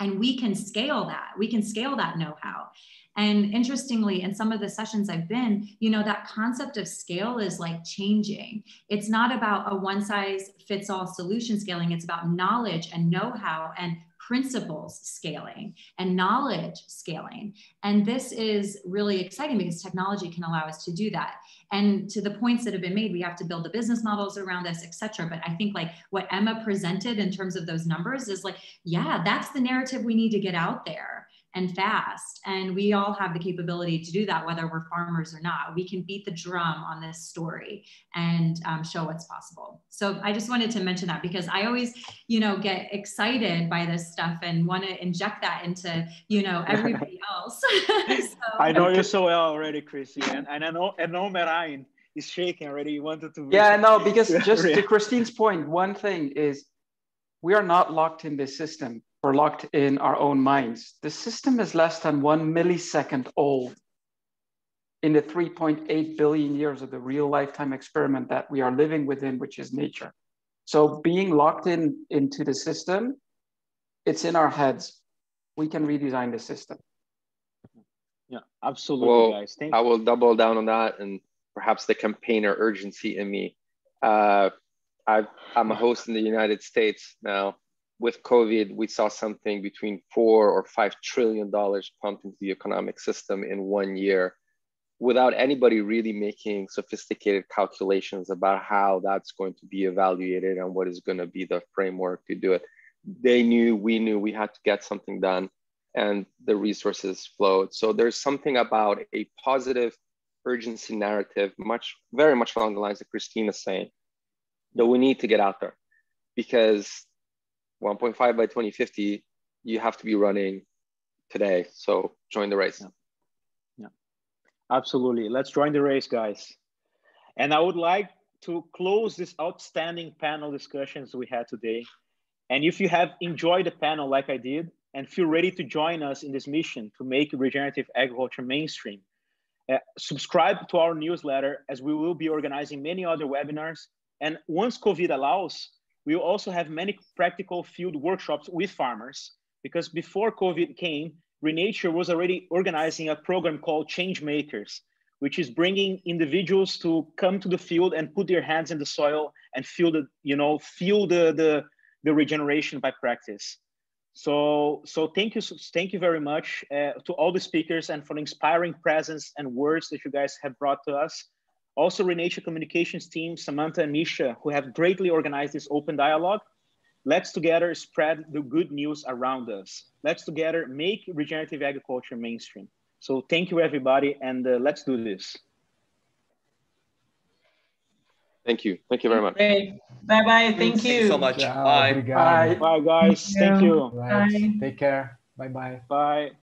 And we can scale that. We can scale that know how. And interestingly, in some of the sessions I've been, you know, that concept of scale is like changing. It's not about a one size fits all solution scaling, it's about knowledge and know how and principles scaling and knowledge scaling. And this is really exciting because technology can allow us to do that. and to the points that have been made we have to build the business models around this etc but i think like what emma presented in terms of those numbers is like yeah that's the narrative we need to get out there and fast. And we all have the capability to do that, whether we're farmers or not. We can beat the drum on this story and um, show what's possible. So I just wanted to mention that because I always, you know, get excited by this stuff and want to inject that into, you know, everybody <laughs> else. <laughs> so, I know you so well already, Chrissy. <laughs> And, and I know, I know Merijn is shaking already. You wanted to. Yeah, no, because just to Christine's point, one thing is we are not locked in this system we're locked in our own minds. The system is less than one millisecond old in the 3.8 billion years of the real lifetime experiment that we are living within, which is nature. So being locked in into the system, it's in our heads. We can redesign the system. Yeah, absolutely, well, guys. Thank I will double down on that and perhaps the campaigner urgency in me. Uh, i am a host in the United States now with COVID, we saw something between four or five trillion dollars pumped into the economic system in one year without anybody really making sophisticated calculations about how that's going to be evaluated and what is going to be the framework to do it. They knew, we knew we had to get something done and the resources flowed. So there's something about a positive urgency narrative, much, very much along the lines that Christina's saying, that we need to get out there because 1.5 by 2050, you have to be running today. So join the race. Yeah. yeah, absolutely. Let's join the race, guys. And I would like to close this outstanding panel discussions we had today. And if you have enjoyed the panel like I did and feel ready to join us in this mission to make regenerative agriculture mainstream, uh, subscribe to our newsletter as we will be organizing many other webinars. And once COVID allows, we will also have many practical field workshops with farmers because before COVID came, Renature was already organizing a program called Change Makers, which is bringing individuals to come to the field and put their hands in the soil and feel the, you know, feel the, the, the regeneration by practice. So, so thank you, thank you very much uh, to all the speakers and for the inspiring presence and words that you guys have brought to us. Also, Renature Communications team, Samantha and Misha, who have greatly organized this open dialogue. Let's together spread the good news around us. Let's together make regenerative agriculture mainstream. So thank you, everybody, and uh, let's do this. Thank you. Thank you very much. Bye-bye. Thank you. you so much. Bye. Bye. Bye, guys. Thank you. Bye. Take care. Bye-bye. Bye.